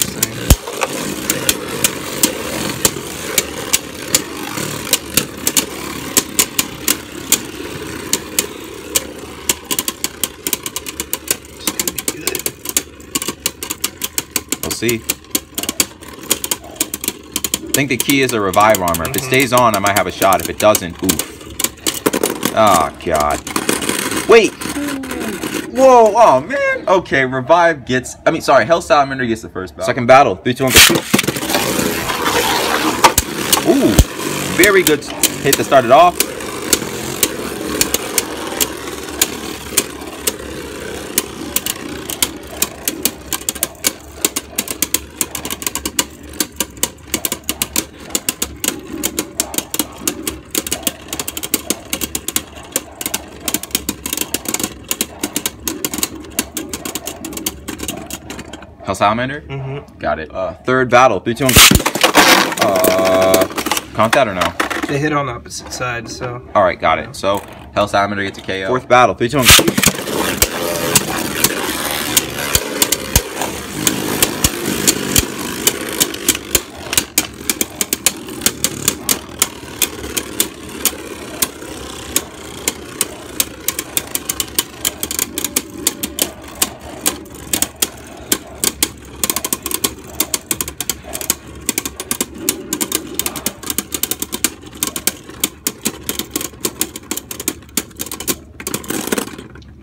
Speaker 2: It's gonna be good.
Speaker 1: We'll see. I think the key is a revive armor. If it mm-hmm. stays on, I might have a shot. If it doesn't, oof. Oh, God. Wait. Whoa, oh, man. Okay, revive gets, I mean, sorry, Hell Salamander gets the first battle. Second battle. Three, two, one, go. Ooh, very good hit to start it off. Hell Salamander?
Speaker 2: Mm-hmm.
Speaker 1: Got it. Uh, third battle. Three, two, one. Uh, count that or no?
Speaker 2: They hit on the opposite side, so
Speaker 1: All right, got it. So Hell Salamander gets a KO. Fourth battle. Three, two, one, go.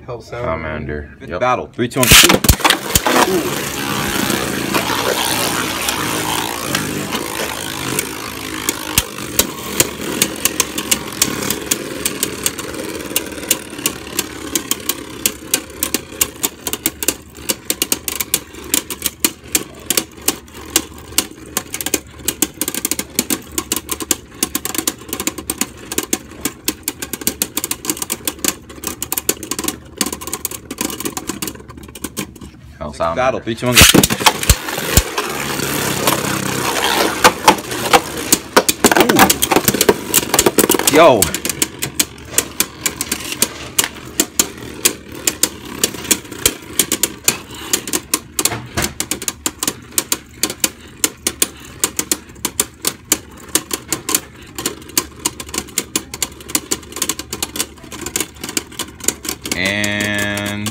Speaker 2: Hell Salamander.
Speaker 1: Yep. Battle. Three, two, one. shoot. Battle. Three, two, one. go. Ooh. Yo. And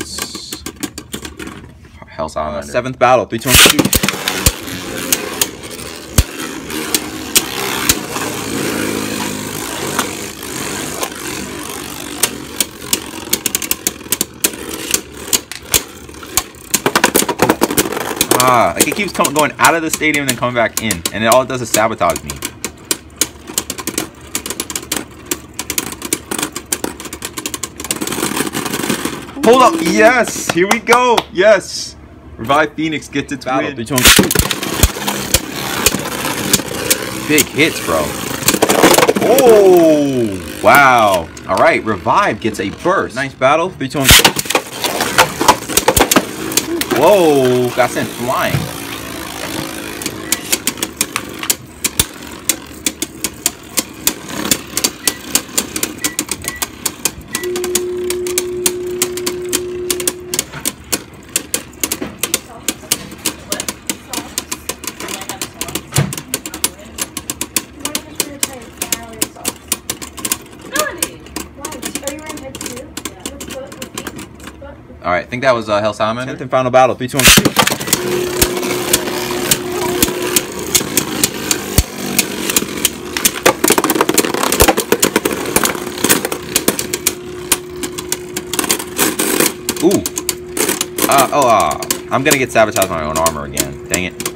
Speaker 1: Hell Salamander. Seventh battle. Three, two, one. shoot. Ah, like it keeps com- going out of the stadium and then coming back in, and it all it does is sabotage me. Hold up, yes, here we go, yes. Revive Phoenix gets its
Speaker 3: Battle,
Speaker 1: win.
Speaker 3: one,
Speaker 1: Big hits, bro. Oh, wow. All right, Revive gets a burst. Nice battle. Three, two, one. Whoa, got sent flying. Think that was uh, Hell Salamander. Tenth and final battle. Three, two, one. shoot. Ooh. Uh, oh, uh, I'm gonna get sabotaged by my own armor again. Dang it.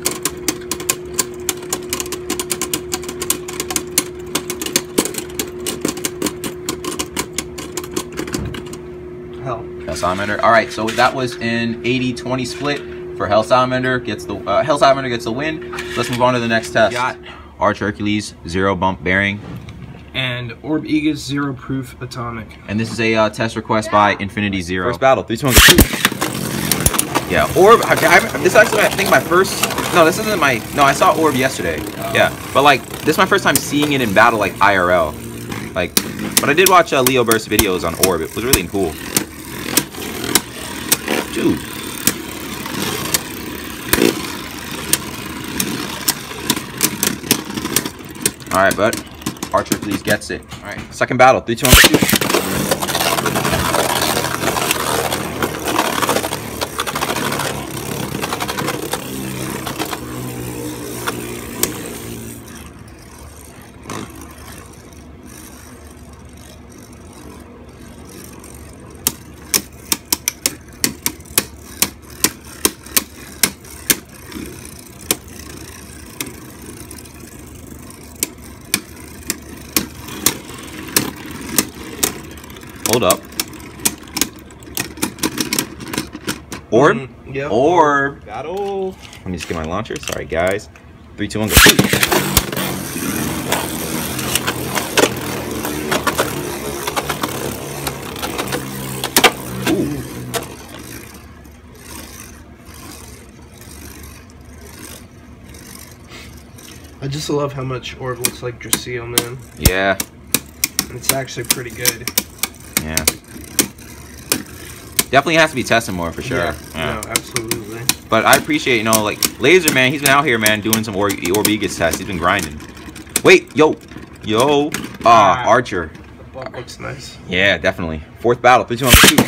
Speaker 1: Salamander. All right, so that was an 80-20 split for Hell Salamander. Gets the uh, Hell Salamander gets the win. Let's move on to the next test. Got Arch Hercules zero bump bearing,
Speaker 2: And Orb Egis Zero Proof Atomic.
Speaker 1: and this is a uh, test request by Infinity Zero. First battle, three, two, one. Yeah, Orb. I, I, this is actually I think my first. No, this isn't my. No, I saw Orb yesterday. Yeah, but like this is my first time seeing it in battle like IRL. Like, but I did watch uh, Leo Burst videos on Orb. It was really cool. All right, bud. Archer, please gets it. All right, second battle. Three, two, one. Hold up. Orb?
Speaker 2: Mm, yep.
Speaker 1: Orb. Battle. Let me just get my launcher. Sorry, guys. Three, two, one, go. Ooh.
Speaker 2: I just love how much Orb looks like Drasil, man.
Speaker 1: Yeah,
Speaker 2: It's actually pretty good.
Speaker 1: yeah. Definitely has to be tested more for sure.
Speaker 2: Yeah,
Speaker 1: Yeah.
Speaker 2: No, absolutely.
Speaker 1: But I appreciate, you know, like Laser Man, he's been out here, man, doing some Or Orb Egis tests. He's been grinding. Wait, yo, yo, ah,
Speaker 2: Ah.
Speaker 1: Archer.
Speaker 2: The butt looks nice.
Speaker 1: Yeah, definitely. Fourth battle. Three, two, one, shoot.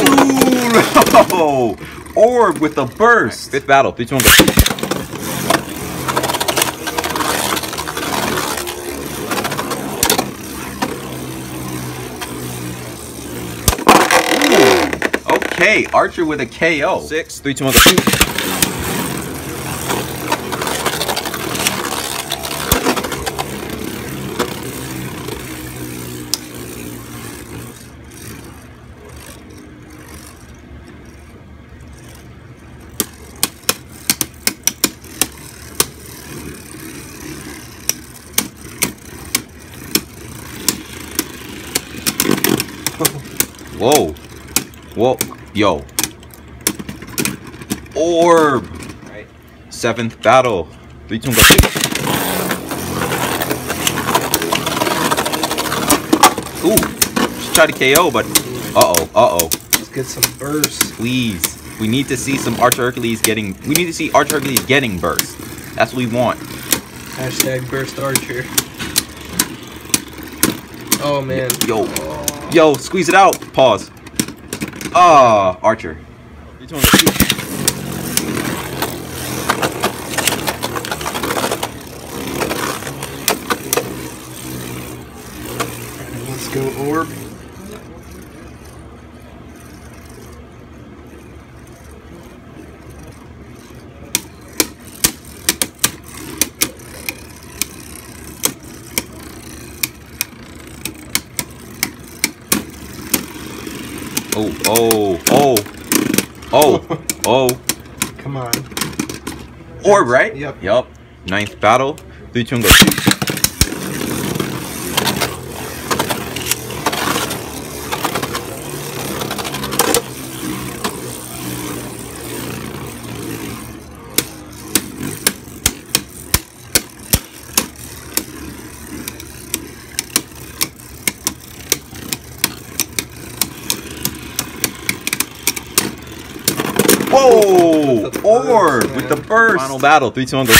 Speaker 1: Ooh, no! Orb with a burst. Fifth battle. Three, two, one, go. Ooh, Archer with a KO. Six, three, two, one. Whoa. Yo. Orb. Right. Seventh battle. Three, two. Ooh. Just tried to KO, but uh-oh, uh-oh.
Speaker 2: Let's get some bursts.
Speaker 1: Please. We need to see some Archer Hercules getting we need to see Archer Hercules getting burst. That's what we want.
Speaker 2: Hashtag burst archer. Oh man.
Speaker 1: Yo. Yo, squeeze it out. Pause. Ah, Archer. Three, two, one, go.
Speaker 2: Let's go orb.
Speaker 1: Oh, oh, oh. Oh, oh.
Speaker 2: Come on.
Speaker 1: Orb, right?
Speaker 2: Yep.
Speaker 1: Yup. Ninth battle. Three, two, go. Whoa!
Speaker 2: With the
Speaker 1: Orb
Speaker 2: burst,
Speaker 1: with the
Speaker 2: man.
Speaker 1: burst. Final battle. Three, two, one, go.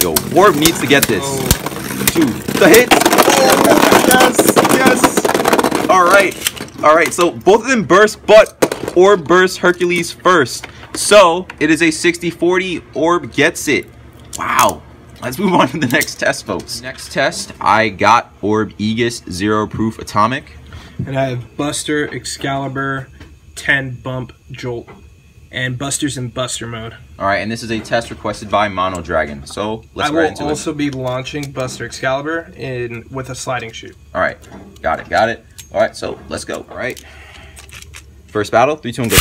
Speaker 1: Yo, Orb needs to get this.
Speaker 2: Oh,
Speaker 1: Two. The hit. yes, yes. All right, all right. So both of them burst, but Orb burst Hercules first. So it is a 60-40. Orb gets it. Wow. Let's move on to the next test, folks. Next test, I got Orb Egis Zero Proof Atomic.
Speaker 2: and I have Buster, Xcalibur, 10 Bump, Jolt, and Buster's in Buster mode.
Speaker 1: All right, and this is a test requested by Mono Dragon. So let's
Speaker 2: I
Speaker 1: right
Speaker 2: will also be launching Buster Xcalibur in with a sliding shoot.
Speaker 1: All right, got it, got it. All right, so let's go. All right. First battle, three, two, one, go.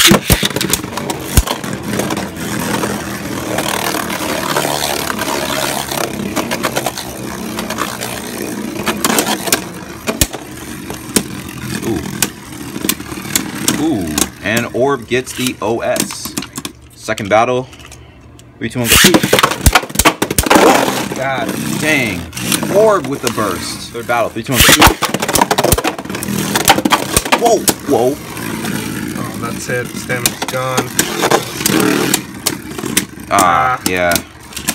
Speaker 1: Ooh. Ooh, and Orb gets the OS. Second battle, three, two, one, go.
Speaker 2: God,
Speaker 1: Dang. Orb with the burst. Third battle. Three, two, one, go. Whoa. Whoa.
Speaker 2: oh, that's it. Stamina's gone.
Speaker 1: Ah, yeah.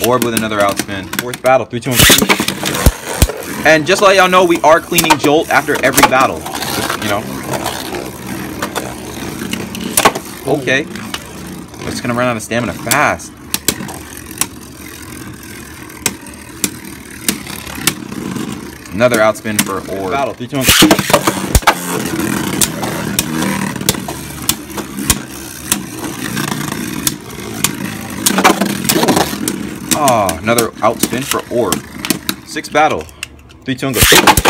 Speaker 1: Orb with another outspin. Fourth battle. Three, two, one, go. And just to let y'all know, we are cleaning Jolt after every battle. Just, you know. Okay. Just gonna run out of stamina fast. Another outspin for Orb. Battle. Three, two, one. Ah, another outspin for Orb. Six battle. Three, two, and go.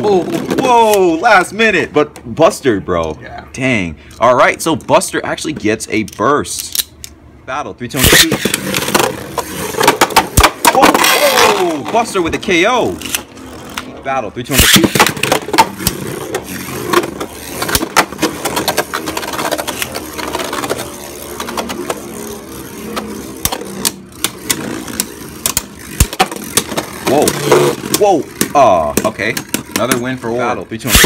Speaker 1: Whoa! Whoa! Last minute, but Buster, bro.
Speaker 2: Yeah.
Speaker 1: Dang. All right, so Buster actually gets a burst. Battle. Three, two. Whoa! Whoa! Buster with a KO. Battle. Three, two. Whoa. Whoa. Ah, okay. Another win for Battle. Three, two, one.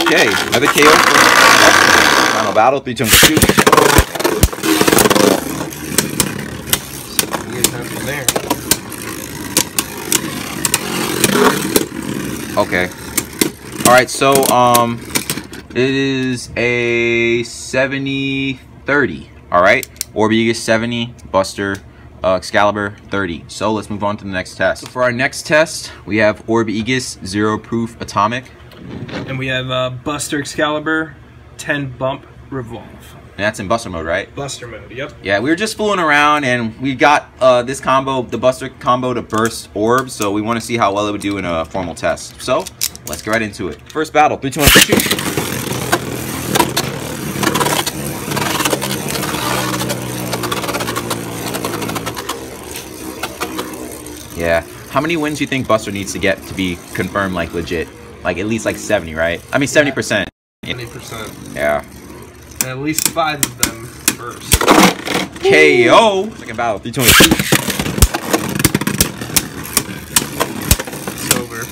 Speaker 1: Okay. Another KO for Final battle. Three, two, one.
Speaker 2: Yeah. good.
Speaker 1: Okay. All right, so um, it is a 70 30. All right, Orbeus 70, Buster, uh, Xcalibur 30. So let's move on to the next test. So for our next test, we have Orb Egis Zero Proof Atomic.
Speaker 2: And we have uh, Buster Excalibur, 10 Bump Revolve.
Speaker 1: And that's in Buster mode, right?
Speaker 2: Buster mode, yep.
Speaker 1: Yeah, we were just fooling around and we got uh, this combo, the Buster combo to burst orbs, so we want to see how well it would do in a formal test. So, let's get right into it. First battle, 3, 2, 1, shoot. Yeah. How many wins do you think Buster needs to get to be confirmed like legit? Like at least like 70, right? I mean 70%.
Speaker 2: 20%.
Speaker 1: Yeah.
Speaker 2: And at least five of them first.
Speaker 1: KO. Second battle, 3, 2, 1, shoot.
Speaker 2: It's over.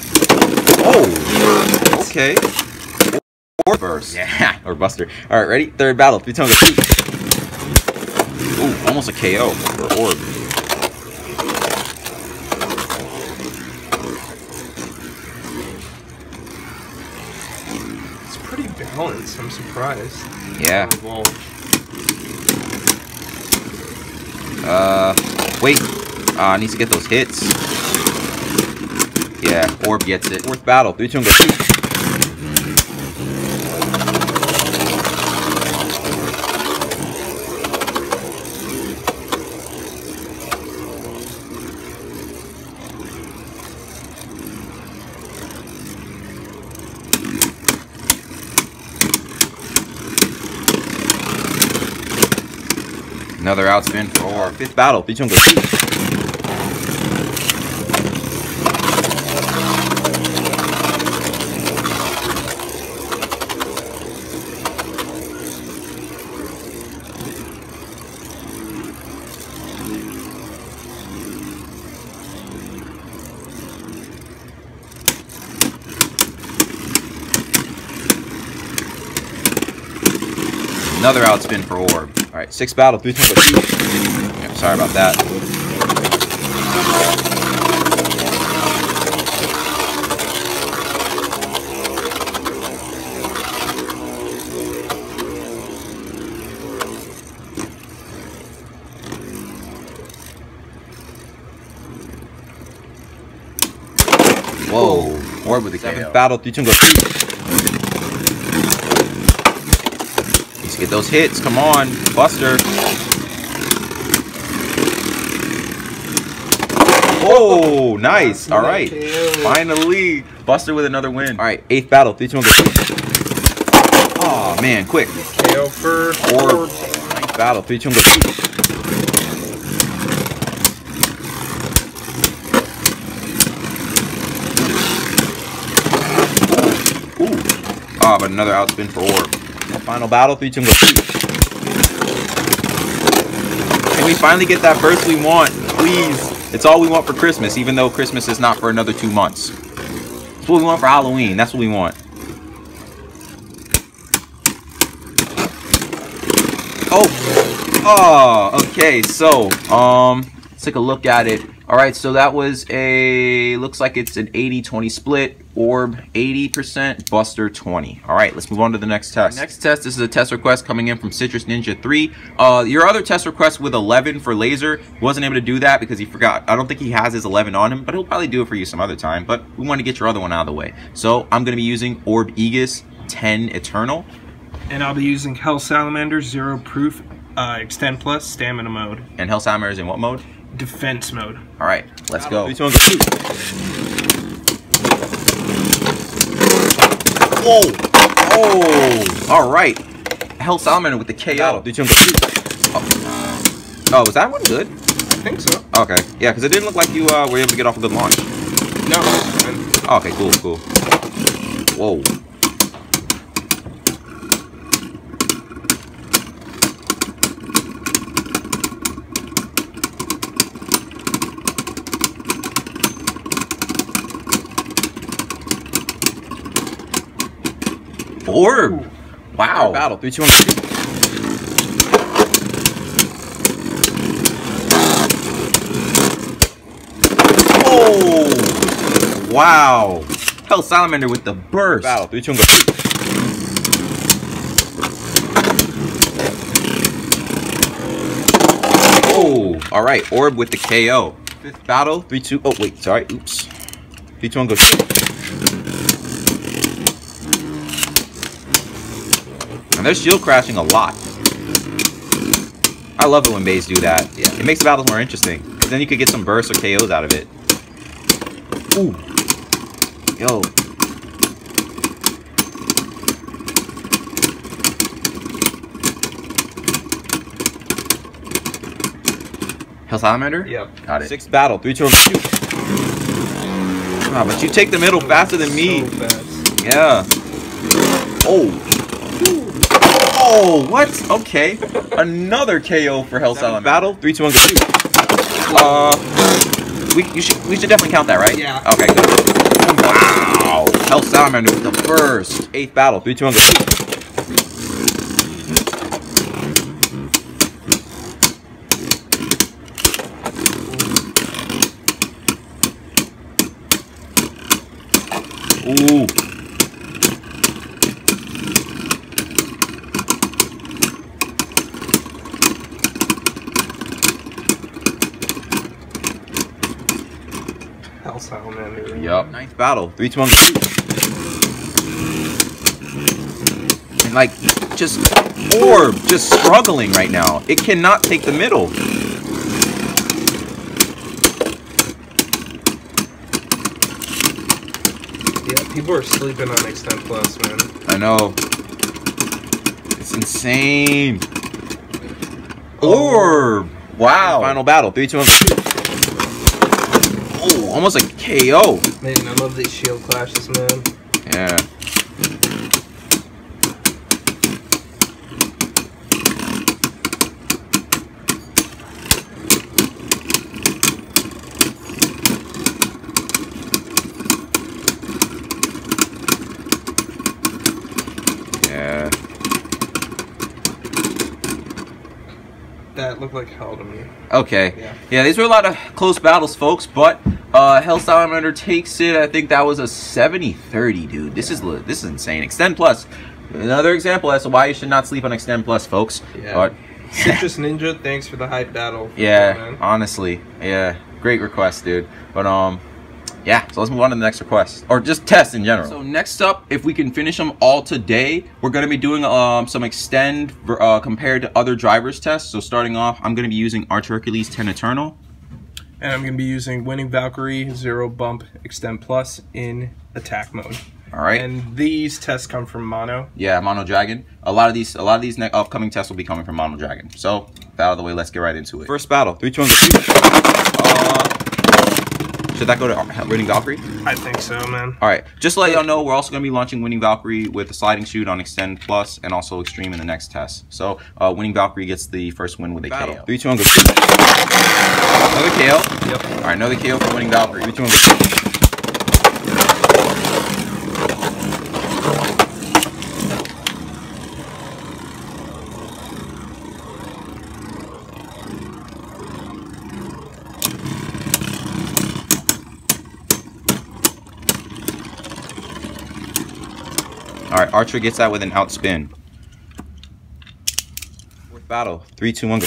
Speaker 1: Oh, okay. Or burst. Yeah, or Buster. All right, ready? Third battle. Three times a shoot. Ooh, almost a KO for Orb.
Speaker 2: It's I'm surprised.
Speaker 1: Yeah. Uh, wait. Uh, need to get those hits. Yeah, Orb gets it. Fourth battle. Three, two, one, go shoot. Orb. Oh, fifth battle. Go shoot. Another outspin for Orb. All right, sixth battle, three times. Yeah, sorry about that. Whoa, Orb with the seventh battle, three. Get those hits. Come on, Buster. Oh, nice. All right. Finally, Buster with another win. All right, eighth battle. Three, two, one, go. Oh man, quick.
Speaker 2: KO for.
Speaker 1: Orb. Ninth battle. Three, two, one, go. Ah, but another outspin for Orb. Final battle. Three, two, one, go. Can we finally get that burst we want? Please. It's all we want for Christmas, even though Christmas is not for another two months. That's what we want for Halloween. That's what we want. Oh. Oh, okay. So, um, let's take a look at it. All right, so that was a, looks like it's an 80-20 split. Orb 80%, Buster 20. All right, let's move on to the next test. Next test, this is a test request coming in from Citrus Ninja 3. Uh, your other test request with 11 for Lazer, wasn't able to do that because he forgot. I don't think he has his 11 on him, but he'll probably do it for you some other time. But we want to get your other one out of the way. So I'm going to be using Orb Egis 10 Eternal.
Speaker 2: And I'll be using Hell Salamander Zero Proof uh, Xtend Plus Stamina Mode.
Speaker 1: And Hell Salamander is in what mode?
Speaker 2: Defense mode.
Speaker 1: All right, let's go. Three, two, one, go. Whoa! Oh! All right. Hell Salamander with the KO. One, go. Oh. oh, was that one good?
Speaker 2: I think so.
Speaker 1: Okay. Yeah, because it didn't look like you uh, were able to get off a good launch.
Speaker 2: No.
Speaker 1: Okay, cool, cool. Whoa. Orb. Wow. Battle. Three, two, one, shoot. Oh! Wow. Hell Salamander with the burst. Battle. 3, 2, and go. Oh! Alright, Orb with the KO. Fifth battle. 3, 2. Oh, wait. Sorry. Oops. 3, 2, and go. They're shield crashing a lot. I love it when beys do that.
Speaker 2: Yeah.
Speaker 1: It makes the battles more interesting. Then you could get some bursts or KOs out of it. Ooh. Yo. Hell Salamander?
Speaker 2: Yep.
Speaker 1: Got it. Sixth battle. Three, shoot. Ah, but you take the middle faster than me.
Speaker 2: So.
Speaker 1: Yeah. Oh. Oh, what? Okay. Another KO for Hell Salamander. Battle. Three, two, one, go. Shoot. Uh, we you should we should definitely count that, right?
Speaker 2: Yeah.
Speaker 1: Okay. Good. Wow. Hell Salamander with the first eighth battle. Three, two, one, go. Shoot. Ooh.
Speaker 2: Hell Salamander.
Speaker 1: Yup. Ninth battle. Three, two, one, go. And like, just orb, just struggling right now. It cannot take the middle.
Speaker 2: Yeah, people are sleeping on Xtend Plus, man.
Speaker 1: I know. It's insane. Oh. Orb. Wow. Final battle. Three, two, one. Almost a KO.
Speaker 2: Man, I love these shield clashes, man.
Speaker 1: Yeah. Yeah.
Speaker 2: That looked like hell to me.
Speaker 1: Okay.
Speaker 2: Yeah.
Speaker 1: Yeah, these were a lot of close battles, folks, but uh, Hell Salamander takes it. I think that was a 70-30, dude. This is this is insane. Xtend Plus. Another example as to why you should not sleep on Xtend Plus, folks.
Speaker 2: Yeah.
Speaker 1: But,
Speaker 2: Citrus Ninja, thanks for the hype battle.
Speaker 1: yeah,
Speaker 2: man.
Speaker 1: honestly. Yeah, great request, dude. But, um, yeah, so let's move on to the next request. Or just test in general. So next up, if we can finish them all today, we're going to be doing um, some Xtend uh, compared to other drivers tests. So starting off, I'm going to be using Arch Hercules 10 Eternal.
Speaker 2: And I'm going to be using Winning Valkyrie Zero Bump Xtend Plus in attack mode.
Speaker 1: All right.
Speaker 2: And these tests come from Mono.
Speaker 1: Yeah, Mono Dragon. A lot of these, a lot of these ne- upcoming tests will be coming from Mono Dragon. So, out of the way, let's get right into it. First battle, three, two, one, go. Should that go to uh, Winning Valkyrie?
Speaker 2: I think so, man.
Speaker 1: All right. Just to let y'all know, we're also going to be launching Winning Valkyrie with a sliding shoot on Xtend Plus and also Xtreme in the next test. So, uh, Winning Valkyrie gets the first win with a
Speaker 2: Battle.
Speaker 1: KO. Three, two, one, go. Another KO.
Speaker 2: Yep.
Speaker 1: All right, another KO for Winning Valkyrie. Three, two, one, go. Archer gets that with an outspin. Fourth battle. Three, two, one, go.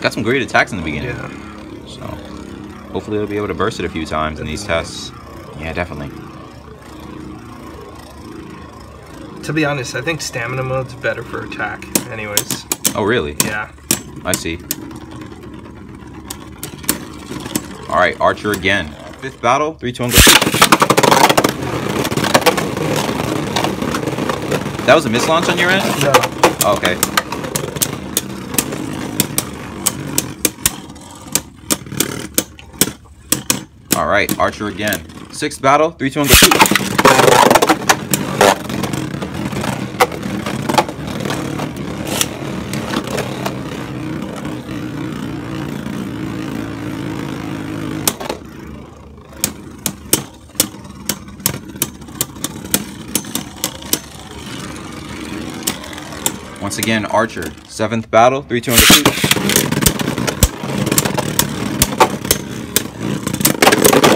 Speaker 1: Got some great attacks in the beginning.
Speaker 2: Yeah.
Speaker 1: So hopefully they'll be able to burst it a few times in these tests. Yeah, definitely.
Speaker 2: To be honest, I think stamina mode's better for attack. Anyways,
Speaker 1: Oh, really?
Speaker 2: yeah.
Speaker 1: I see. All right, Archer again. Fifth battle. Three, two, one, go. That was a mislaunch on your end?
Speaker 2: No.
Speaker 1: Oh, okay. All right, Archer again. Sixth battle. Three, two, one, go. Once again, Archer. Seventh battle, 3 2 on the shoot.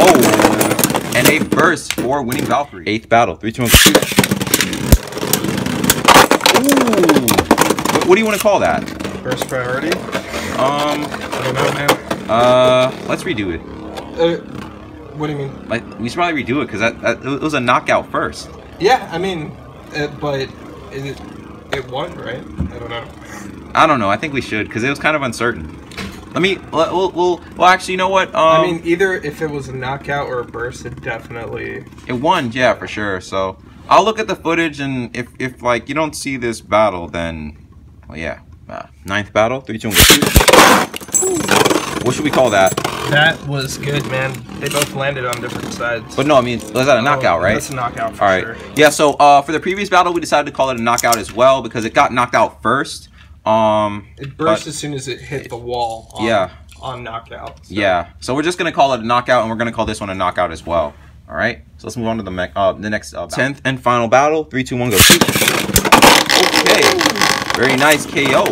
Speaker 1: Oh! And a burst for winning Valkyrie. Eighth battle, 3 2 on the shoot. Ooh! What, what do you want to call that?
Speaker 2: First priority.
Speaker 1: Um,
Speaker 2: I don't know, man.
Speaker 1: uh, let's redo it.
Speaker 2: Uh, what do you mean?
Speaker 1: Like, we should probably redo it because that, that it was a knockout first.
Speaker 2: Yeah, I mean, uh, but it it won, right? I don't know.
Speaker 1: I don't know. I think we should because it was kind of uncertain. Let me. We'll. We'll. We'll, well actually, you know what? Um,
Speaker 2: I mean, either if it was a knockout or a burst, it definitely.
Speaker 1: it won. Yeah, for sure. So I'll look at the footage, and if if like you don't see this battle, then well, yeah. Uh, ninth battle, three, two, one. What should we call that?
Speaker 2: That was good, man. They both landed on different sides.
Speaker 1: But no, I mean, was that a knockout,
Speaker 2: Oh,
Speaker 1: right?
Speaker 2: That's a knockout for
Speaker 1: All right.
Speaker 2: sure.
Speaker 1: Yeah. So uh, for the previous battle, we decided to call it a knockout as well because it got knocked out first. Um.
Speaker 2: It burst as soon as it hit the wall. On,
Speaker 1: Yeah.
Speaker 2: On knockout. so-
Speaker 1: Yeah. So we're just gonna call it a knockout, and we're gonna call this one a knockout as well. All right. So let's move on to the mech. Uh, the next uh, tenth and final battle. Three, two, one, go. Okay. Very nice KO.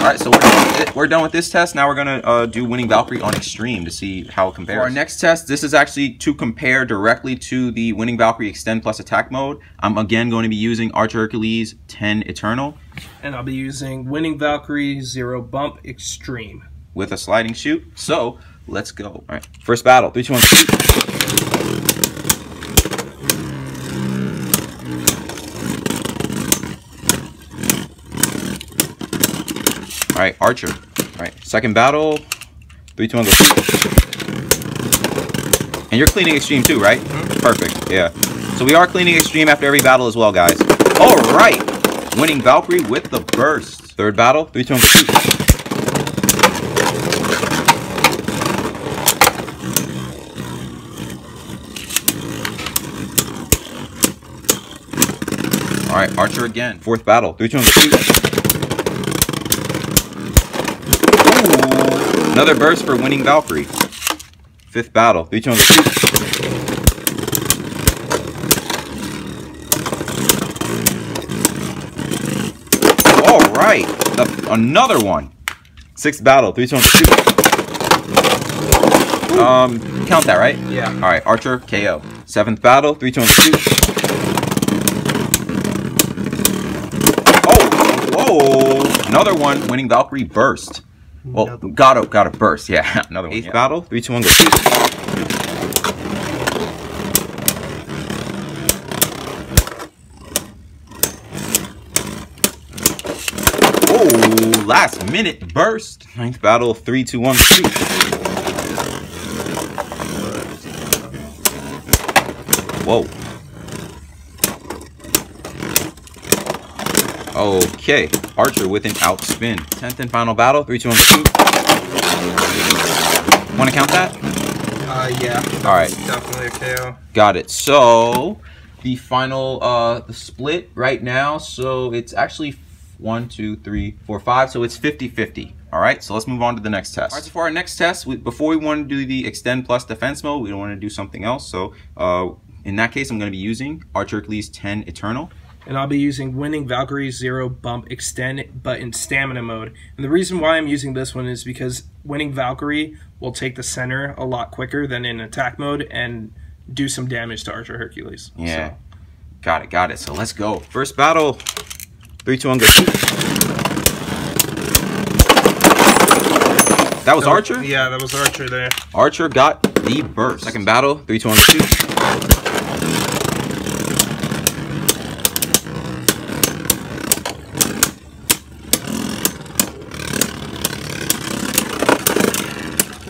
Speaker 1: All right. So we're done with, we're done with this test. Now we're gonna uh, do winning Valkyrie on Xtreme to see how it compares. For our next test, this is actually to compare directly to the winning Valkyrie Xtend plus attack mode. I'm again going to be using Archer Hercules 10 Eternal
Speaker 2: And I'll be using Winning Valkyrie Zero Bump Xtreme.
Speaker 1: with a sliding shoot. So let's go. All right. First battle. Three, two, one, shoot. Right, Archer. All right, second battle. Three, two, one, go. And you're cleaning Xtreme too, right? Mm-hmm. Perfect. Yeah. So we are cleaning Xtreme after every battle as well, guys. All right. Winning Valkyrie with the burst. Third battle. Three, two, one, go. Shoot. All right, Archer again. Fourth battle. Three, two, one, go. Shoot. Ooh, another burst for winning Valkyrie. Fifth battle. Three, two, one, go. Shoot. All right, the- another one. Sixth battle. Three, two, one, go. Shoot. Um, count that, right?
Speaker 2: Yeah.
Speaker 1: All right, Archer KO. Seventh battle. Three, two, one, go. Shoot. Oh, whoa! Another one. Winning Valkyrie burst. Mm-hmm. Well,
Speaker 2: Another-
Speaker 1: gotta gotta burst. Yeah, another one. Eighth
Speaker 2: yeah.
Speaker 1: battle. Three, two, one, go. Oh, last minute burst. Ninth battle. Three, two, one, shoot. Whoa. Okay, Archer with an outspin. Tenth and final battle. Three, two, one, shoot. Want to count that?
Speaker 2: Uh, yeah.
Speaker 1: All right.
Speaker 2: Definitely a KO.
Speaker 1: Got it. So the final uh the split right now. So it's actually one, two, three, four, five. So it's 50-50. All right. So let's move on to the next test. All right. So for our next test, we, before we want to do the Xtend plus defense mode, we don't want to do something else. So uh, in that case, I'm going to be using Archer Hercules 10 Eternal.
Speaker 2: And I'll be using Winning Valkyrie Zero Bump Xtend, but in stamina mode. And the reason why I'm using this one is because Winning Valkyrie will take the center a lot quicker than in attack mode and do some damage to Archer Hercules.
Speaker 1: Yeah.
Speaker 2: So,
Speaker 1: Got it, got it. So let's go. First battle. Three, two, one, go. That was Archer?
Speaker 2: Yeah, that was Archer there.
Speaker 1: Archer got the burst. Second battle. Three, two, one, go. Shoot.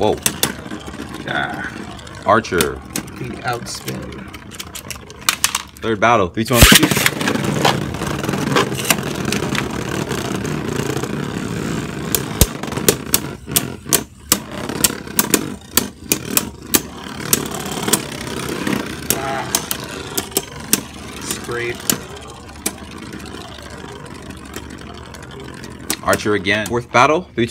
Speaker 1: Whoa.
Speaker 2: Ah,
Speaker 1: Archer.
Speaker 2: the outspin.
Speaker 1: Third battle. Three, two, one, go. Shoot.
Speaker 2: Scrape.
Speaker 1: Archer again. Fourth battle. Three,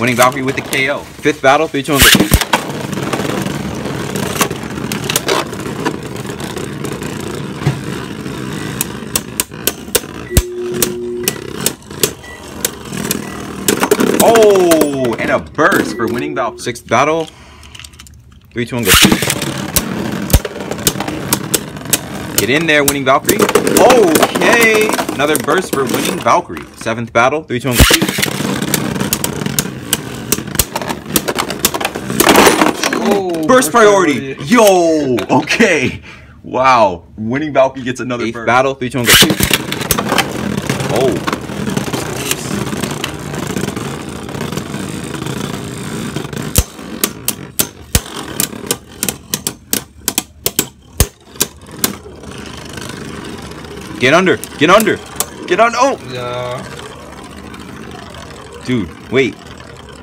Speaker 1: winning Valkyrie with the KO. Fifth battle, three, two, one. Oh, and a burst for winning Valkyrie. Sixth battle, three, two, one, go. Get in there, winning Valkyrie. Okay, another burst for winning Valkyrie. Seventh battle, three, two, one, go.
Speaker 2: Oh,
Speaker 1: Burst priority. Yo. Okay. Wow. Winning Valkyrie gets another Eighth burst. battle. Three, two, one, go. Oh. Get under. Get under. Get on. Oh.
Speaker 2: Yeah.
Speaker 1: Dude, wait.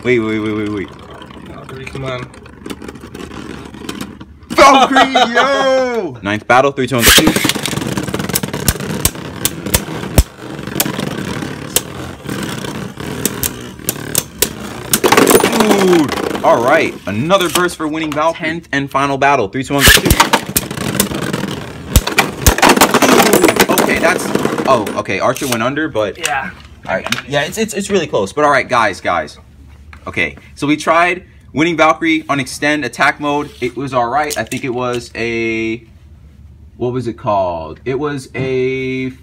Speaker 1: Wait, wait, wait, wait, wait.
Speaker 2: Come on.
Speaker 1: Valkyrie, yo! Ninth battle, three, two, one, two. Dude! All right, another burst for winning Valkyrie. Tenth and final battle, three, two, one, two. Okay, that's. Oh, okay. Archer went under, but
Speaker 2: Yeah.
Speaker 1: all right. Yeah, it's it's it's really close. But all right, guys, guys. Okay, so we tried winning Valkyrie on Xtend attack mode. It was all right. I think it was a what was it called? It was a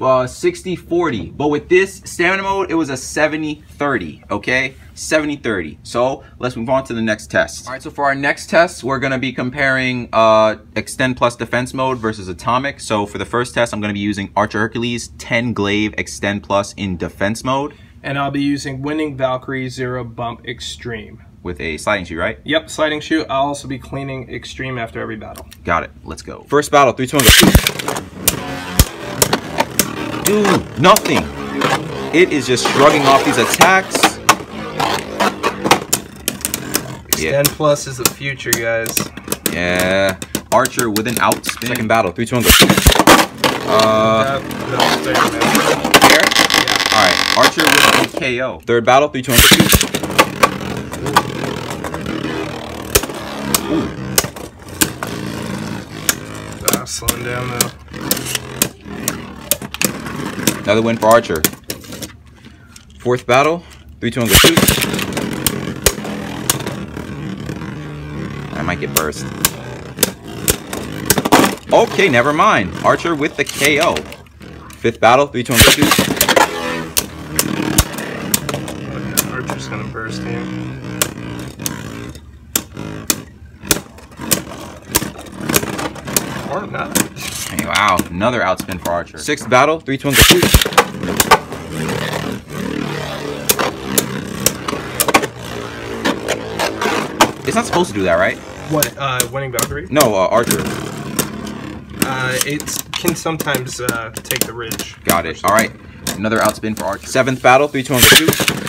Speaker 1: uh, 60-40. But with this stamina mode, it was a 70-30, okay? 70-30. So let's move on to the next test. All right, so for our next test, we're gonna be comparing uh, Xtend plus defense mode versus atomic. So for the first test, I'm gonna be using Archer Hercules 10 glaive Xtend plus in defense mode
Speaker 2: And I'll be using Winning Valkyrie Zero Bump Xtreme.
Speaker 1: with a sliding shoe, right?
Speaker 2: Yep, sliding shoe. I'll also be cleaning Xtreme after every battle.
Speaker 1: Got it. Let's go. First battle, three, two, one, go. Dude, nothing. It is just shrugging off these attacks. Yeah.
Speaker 2: Xtend Plus is the future, guys.
Speaker 1: Yeah. Archer with an outspin. Second battle, three, two, one, go. Uh,
Speaker 2: That- that's fair, man.
Speaker 1: here. All right. Archer with a KO. Third battle, three, two, one, go.
Speaker 2: Ah, slowing down now.
Speaker 1: Another win for Archer. Fourth battle, three, two, one, go. Shoot. I might get burst. Okay, never mind. Archer with the KO. Fifth battle, three, two, one, go. Shoot.
Speaker 2: gonna burst. Or not.
Speaker 1: Hey, wow, another outspin for Archer. Sixth battle, three twins to shoot. It's not supposed to do that, right?
Speaker 2: What, uh, winning Valkyrie?
Speaker 1: No, uh, Archer.
Speaker 2: Uh, it can sometimes, uh, take the ridge.
Speaker 1: Got it. Alright. Another outspin for Archer. Seventh battle, 3, 2, 2.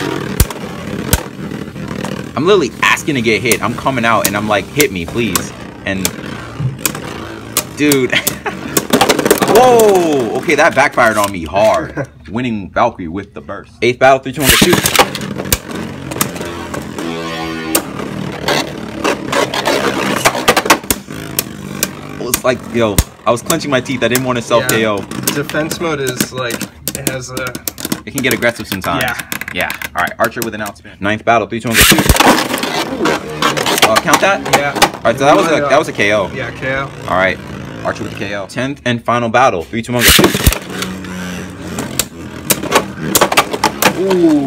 Speaker 1: I'm literally asking to get hit. I'm coming out and I'm like, hit me, please. And, dude. Whoa. Okay, that backfired on me hard. Winning Valkyrie with the burst. Eighth battle, three, two, one. Shoot. It was like, yo, I was clenching my teeth. I didn't want to self KO.
Speaker 2: Defense mode is like it has a
Speaker 1: It can get aggressive sometimes.
Speaker 2: Yeah.
Speaker 1: Yeah. All right. Archer with an outspin. Ninth battle. Three, two, one, go. Uh, count that.
Speaker 2: yeah.
Speaker 1: All right. So that was a that was a KO.
Speaker 2: Yeah, KO.
Speaker 1: All right. Archer with the KO. Tenth and final battle. Three, two, one, go. Ooh.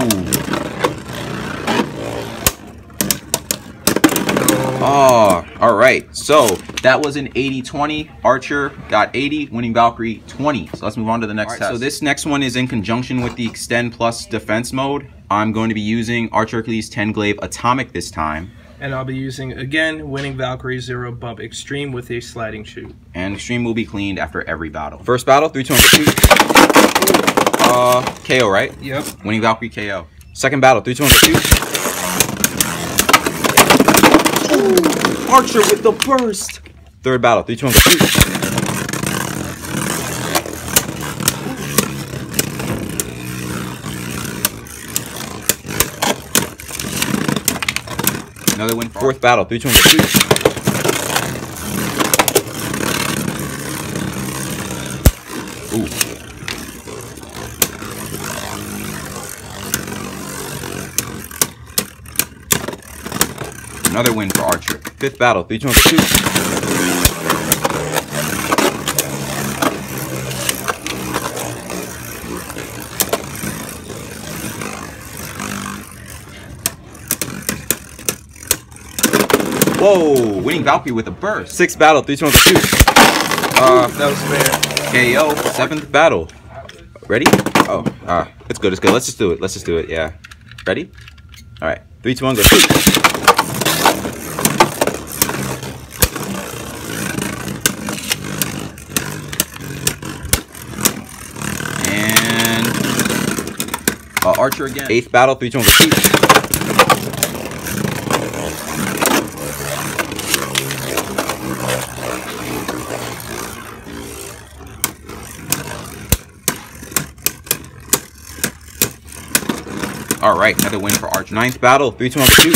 Speaker 1: Oh, all right. So that was an 80-20. Archer got 80, winning Valkyrie 20. So let's move on to the next test. So this next one is in conjunction with the Xtend Plus Defense mode. I'm going to be using Archer Hercules 10 Glaive Atomic this time.
Speaker 2: And I'll be using again Winning Valkyrie Zero Bump Xtreme with a sliding shoe.
Speaker 1: And Xtreme will be cleaned after every battle. First battle, 3, 2, 1. Shoot. Uh, KO, right?
Speaker 2: Yep.
Speaker 1: Winning Valkyrie KO. Second battle, 3, 2, 1. Shoot. Archer with the burst. Third battle, 3, 2, 1, go. Another win. Fourth battle, 3, 2, 1, go. Shoot. Ooh. Another win for Archer. Fifth battle. Three, two, one, shoot. Whoa! Winning Valkyrie with a burst. Sixth battle. Three, two, one, shoot. Uh,
Speaker 2: That was fair.
Speaker 1: KO. Seventh battle. Ready? Oh, ah, it's good. It's good. Let's just do it. Let's just do it. Yeah. Ready? All right. Three, two, one, go. Archer again. Eighth battle. Three, two, one. Shoot. All right, another win for Archer. Ninth battle. Three, two, one. Shoot.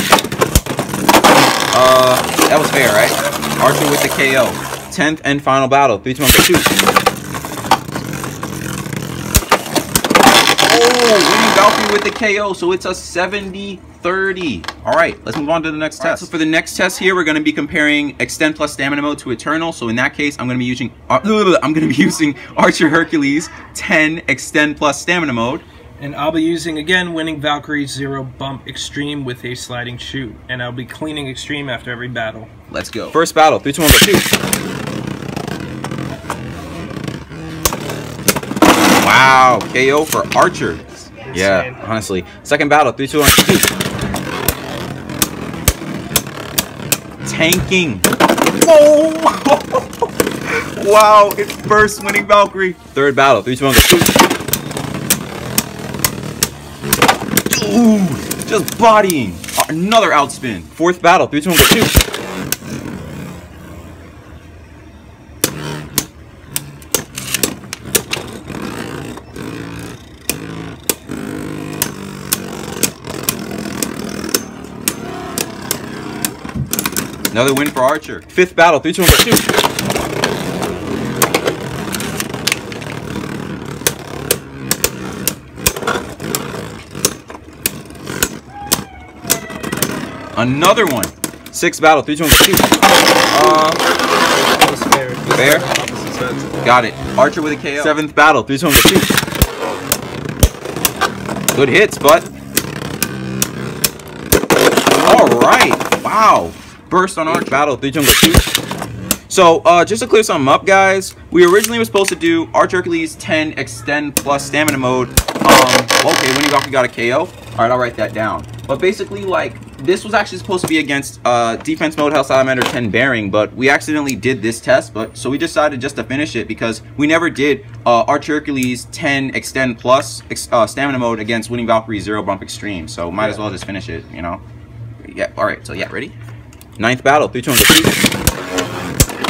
Speaker 1: Uh, that was fair, right? Archer with the KO. Tenth and final battle. Three, two, one, go. Shoot. Winning Valkyrie with the KO. So it's a 70 30. All right, let's move on to the next test. so for the next test here, we're going to be comparing Xtend plus Stamina mode to Eternal. So in that case, I'm going to be using uh, I'm going to be using Archer Hercules 10 Xtend plus Stamina mode.
Speaker 2: And I'll be using again winning Valkyrie Zero Bump Xtreme with a sliding shoot. And I'll be cleaning Xtreme after every battle.
Speaker 1: Let's go. First battle. Three, two, one, go. Shoot. Wow, KO for Archer. Yeah, honestly. Second battle. Three, two, one, shoot. Tanking. Whoa! wow, it's first winning Valkyrie. Third battle. Three, two, one, go. Shoot. Ooh, just bodying. Another outspin. Fourth battle. Three, two, one, go. Shoot. Another win for Archer. Fifth battle. Three, two, one, go. Shoot. Another one. Sixth battle. Three, two, one. Shoot. Uh,
Speaker 2: fair.
Speaker 1: Fair? Got it. Archer with a KO. Seventh battle. Three, two, one. Shoot. Good hits, but. All right. Wow. Burst on Archer. Battle. Three, jungle two. So, uh, just to clear something up, guys, we originally were supposed to do Archer Hercules 10 Xtend plus Stamina mode. Um, okay, when you got, got a KO. All right, I'll write that down. But basically, like, this was actually supposed to be against uh, Defense Mode Hell Salamander 10 Bearing, but we accidentally did this test, but so we decided just to finish it because we never did uh, Archer Hercules 10 Xtend plus ex uh, Stamina mode against Winning Valkyrie Zero Bump Xtreme, so might as well just finish it, you know? Yeah, all right, so yeah, ready? Ninth battle, 3, 2, 1, go. Shoot.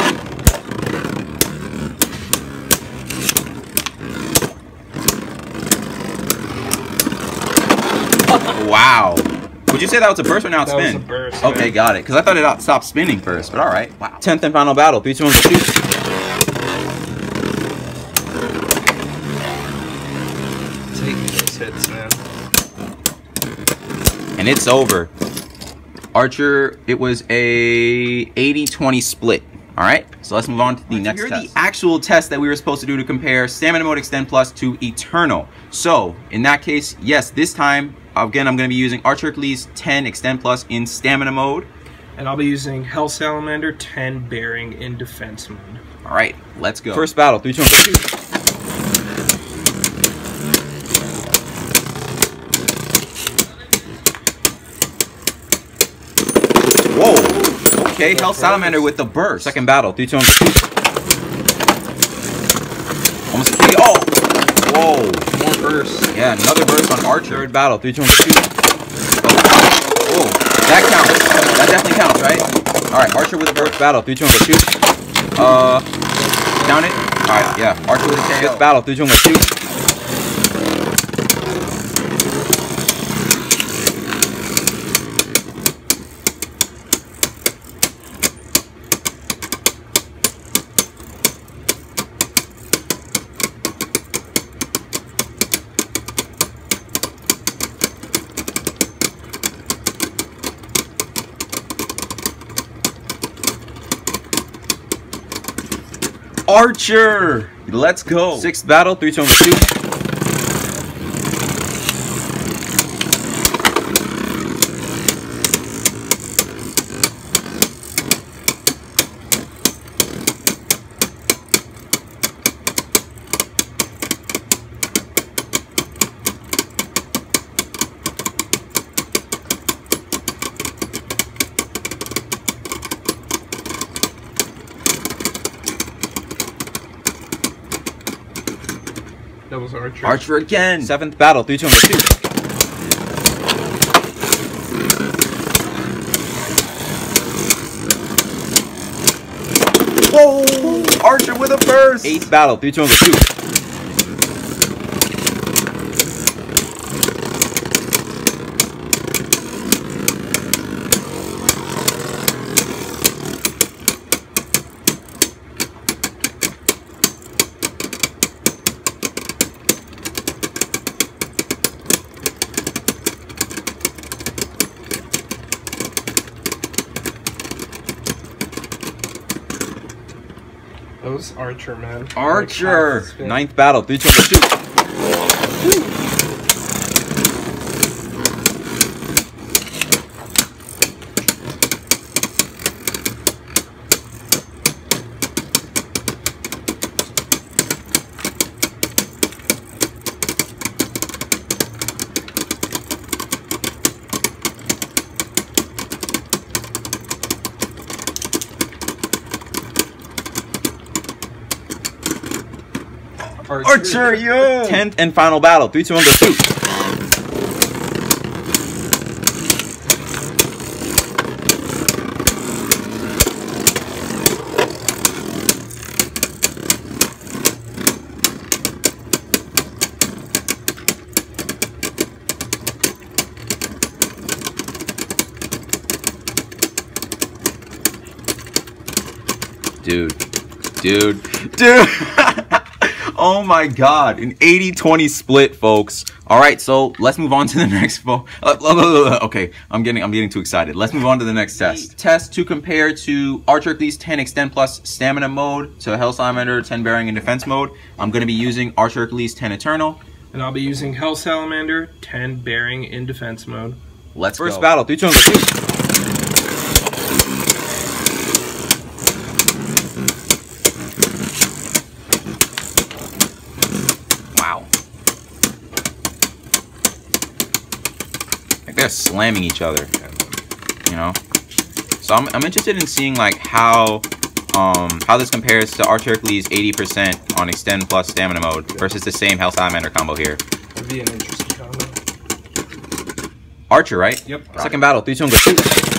Speaker 1: Wow. Would you say that was a burst or now
Speaker 2: was
Speaker 1: spin?
Speaker 2: a burst,
Speaker 1: Okay,
Speaker 2: yeah.
Speaker 1: got it. Because I thought it stopped spinning first, but all right. Wow. Tenth and final battle. Three, go shoot.
Speaker 2: Taking those hits, man.
Speaker 1: And it's over. Archer, it was a 80-20 split. All right, so let's move on to the next
Speaker 3: here are
Speaker 1: test.
Speaker 3: the
Speaker 1: actual test that we were supposed to do to compare Stamina Mode Xtend Plus to Eternal. So, in that case, yes, this time, again, I'm going to be using Archer Hercules 10 Xtend Plus in Stamina Mode.
Speaker 2: And I'll be using Hell Salamander 10 Bearing in defense mode.
Speaker 1: All right, let's go. First battle, three, two, one, go shoot. Whoa. Okay, Hell Salamander with the burst. Second battle, three, two, one, go shoot. Almost a KO. Oh. Whoa.
Speaker 2: More burst.
Speaker 1: Yeah, another burst on Archer. Third battle, three, two, one, go shoot. Oh. That counts. That definitely counts, right? All right, Archer with the burst battle, three, two, one, go shoot. Uh, count it. All right, yeah. Archer with the. Fifth battle, three, two, one, go shoot. Archer. Let's go. Sixth battle, three.
Speaker 2: That was Archer.
Speaker 1: Archer again. Seventh battle, three, two, two. Whoa! Archer with a burst. Eighth battle, three, two, two.
Speaker 2: Was Archer, man.
Speaker 1: Archer.
Speaker 2: Like, half spin.
Speaker 1: Ninth battle, three, two, two. Tenth and final battle, three, two, two. Dude, dude, dude. oh my god, an 80-20 split, folks. All right, so let's move on to the next. Okay, I'm getting I'm getting too excited. Let's move on to the next test. Test to compare to Archer Hercules 10 Xtend Plus Stamina mode to Hell Salamander 10 Bearing and Defense mode. I'm going to be using Archer Hercules 10 Eternal.
Speaker 2: And I'll be using Hell Salamander, 10 bearing in defense mode.
Speaker 1: Let's First battle, 3 2 2. Wow. They're slamming each other. You know? So I'm, I'm interested in seeing like how um how this compares to Archer Hercules 80% on Xtend plus Stamina mode versus the same Hell Salamander combo here.
Speaker 2: That'd be an interesting combo.
Speaker 1: Archer, right?
Speaker 2: Yep.
Speaker 1: Second battle, 3 2 2.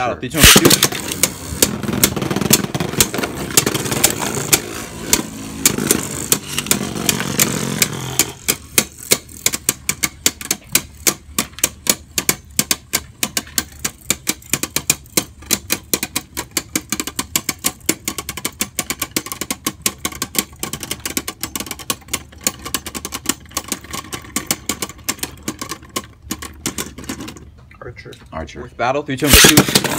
Speaker 2: Archer.
Speaker 1: Archer. Battle, 3
Speaker 2: Archer.
Speaker 1: Archer. Fourth battle, 3 2 2.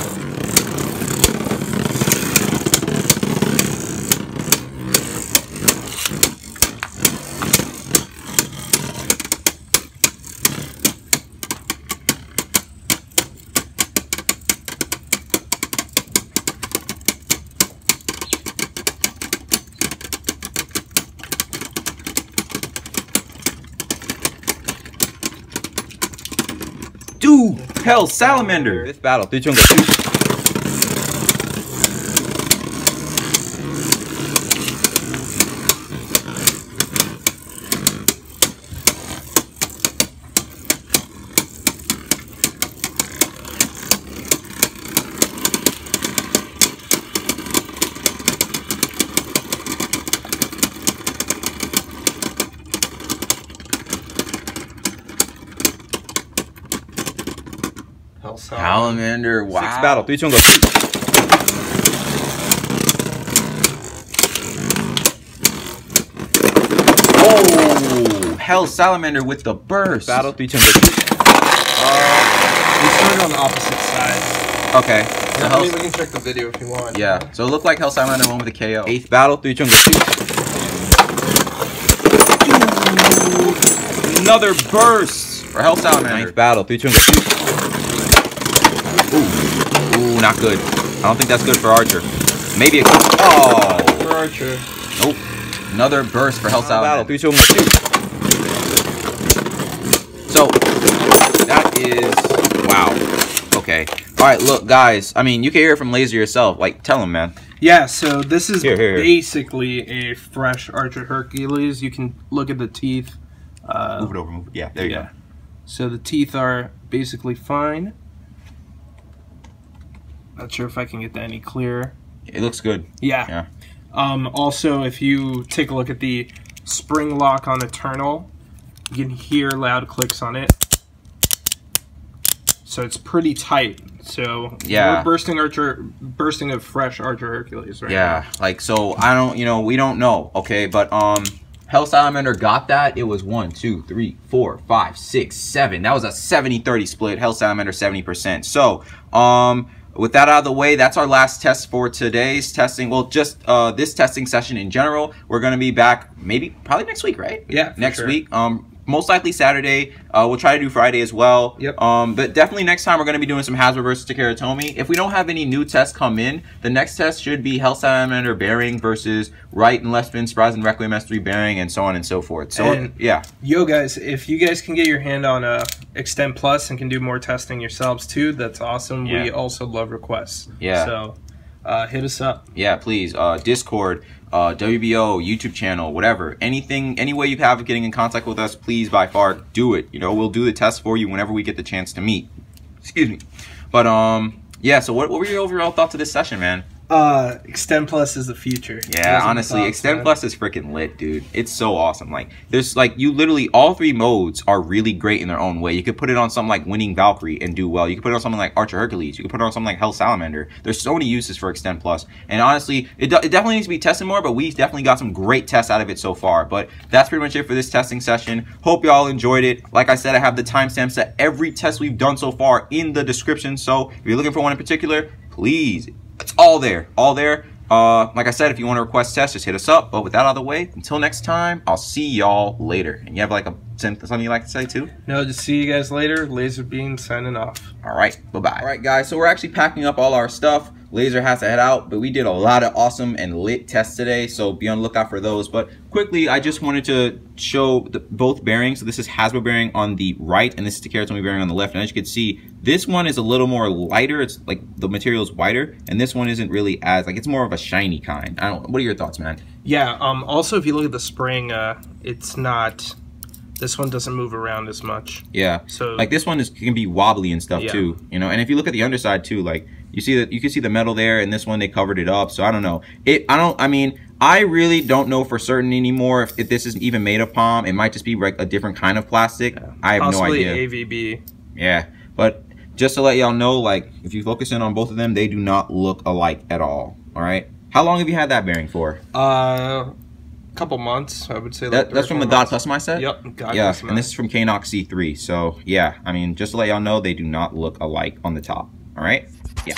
Speaker 1: Dude, hell, salamander. Fifth battle, 3 2 2. Salamander. Wow.
Speaker 3: Six battle. Three, two, and go. Shoot.
Speaker 1: Oh, Hell Salamander with the burst.
Speaker 3: Battle. Three, two, and go. Uh, Shoot.
Speaker 2: We started on the opposite sides.
Speaker 1: Okay. So
Speaker 2: I
Speaker 1: Hell,
Speaker 2: mean, we can check the video if you want.
Speaker 1: yeah. So it looked like Hell Salamander won with a KO.
Speaker 3: Eighth battle. Three, two, and go. Shoot.
Speaker 1: Another burst for Hell Salamander.
Speaker 3: Ninth battle. Three, two, and go. Shoot.
Speaker 1: Ooh, not good. I don't think that's good for Archer. Maybe a... could. Oh,
Speaker 2: For Archer.
Speaker 1: nope. Another burst for Hell
Speaker 3: Battle.
Speaker 1: Salamander.
Speaker 3: Three, two, and go. Shoot.
Speaker 1: So that is wow. Okay. All right. Look, guys. I mean, you can hear it from Lazer yourself. Like, tell him, man.
Speaker 2: Yeah, so this is
Speaker 3: Here, here, here.
Speaker 2: basically a fresh Archer Hercules. You can look at the teeth. Uh,
Speaker 1: Move it over. Move it. Yeah. There you
Speaker 2: yeah. So the teeth are basically fine. Not sure if I can get that any clearer.
Speaker 1: It looks good.
Speaker 2: Yeah.
Speaker 1: Yeah.
Speaker 2: Um, also, if you take a look at the spring lock on Eternal, you can hear loud clicks on it. So it's pretty tight. So
Speaker 1: Yeah.
Speaker 2: we're bursting Archer, bursting a fresh Archer Hercules right
Speaker 1: Yeah, like so I don't you know, we don't know, okay, but um Hell Salamander got that. It was one, two, three, four, five, six, seven. That was a 70-30 split. Hell Salamander 70%. So um with that out of the way, that's our last test for today's testing. Well, just uh, this testing session in general. We're gonna be back maybe probably next week, right?
Speaker 2: Yeah,
Speaker 1: next
Speaker 2: sure.
Speaker 1: week. Um, most likely Saturday. Uh, we'll try to do Friday as well.
Speaker 2: Yep.
Speaker 1: Um, but definitely next time we're going to be doing some Hasbro versus Takara Tomy. If we don't have any new tests come in, the next test should be Hell Salamander bearing versus right and left spin Spryzen Requiem S3 bearing and so on and so forth. So
Speaker 2: And-
Speaker 1: yeah,
Speaker 2: Yo, guys, if you guys can get your hand on uh, Xtend Plus and can do more testing yourselves too, that's awesome.
Speaker 1: Yeah.
Speaker 2: We also love requests.
Speaker 1: Yeah.
Speaker 2: So uh, hit us up.
Speaker 1: yeah, please. Uh, Discord, uh, WBO, YouTube channel, whatever. Anything, any way you have of getting in contact with us, please by far do it. You know, we'll do the test for you whenever we get the chance to meet. Excuse me. But um, yeah. So what, what were your overall thoughts of this session, man?
Speaker 2: Uh, Xtend Plus is the future.
Speaker 1: Yeah,
Speaker 2: Those are the
Speaker 1: honestly, Xtend
Speaker 2: man.
Speaker 1: Plus is freaking lit, dude. It's so awesome. Like, there's like you literally all three modes are really great in their own way. You could put it on something like Winning Valkyrie and do well. You could put it on something like Archer Hercules. You could put it on something like Hell Salamander. There's so many uses for Xtend Plus, and honestly, it, it definitely needs to be tested more. But we definitely got some great tests out of it so far. But that's pretty much it for this testing session. Hope y'all enjoyed it. Like I said, I have the timestamps to every test we've done so far in the description. So if you're looking for one in particular, please, it's all there, all there. Uh, like I said, if you want to request tests, just hit us up. But with that out of the way, until next time, I'll see y'all later. And you have like a something you like to say too?
Speaker 2: No, just see you guys later. LazerBeam signing off.
Speaker 1: All right, bye bye. All right, guys. So we're actually packing up all our stuff. Lazer has to head out, but we did a lot of awesome and lit tests today, so be on the lookout for those. But quickly, I just wanted to show the, both bearings. So this is Hasbro bearing on the right, and this is Takara Tomy bearing on the left. And as you can see, this one is a little more lighter. It's like the material is whiter, and this one isn't really as like it's more of a shiny kind. I don't. What are your thoughts, man?
Speaker 2: Yeah. Um. Also, if you look at the spring, uh, it's not. This one doesn't move around as much.
Speaker 1: Yeah.
Speaker 2: So
Speaker 1: like this one is can be wobbly and stuff
Speaker 2: Yeah.
Speaker 1: too you know? And if you look at the underside too like you see that you can see the metal there and this one they covered it up so i don't know. It i don't i mean i really don't know for certain anymore if, if this is even made of POM. It might just be like a different kind of plastic. I have
Speaker 2: possibly
Speaker 1: no idea
Speaker 2: AVB.
Speaker 1: yeah. But just to let y'all know like if you focus in on both of them they do not look alike at all all right? How long have you had that bearing for?
Speaker 2: Uh, couple months, I would say. like
Speaker 1: that, that's from the
Speaker 2: months.
Speaker 1: customized set
Speaker 2: Yep. God
Speaker 1: yeah, and this is from Knox C3. So yeah, I mean, just to let y'all know, they do not look alike on the top. All right, yeah.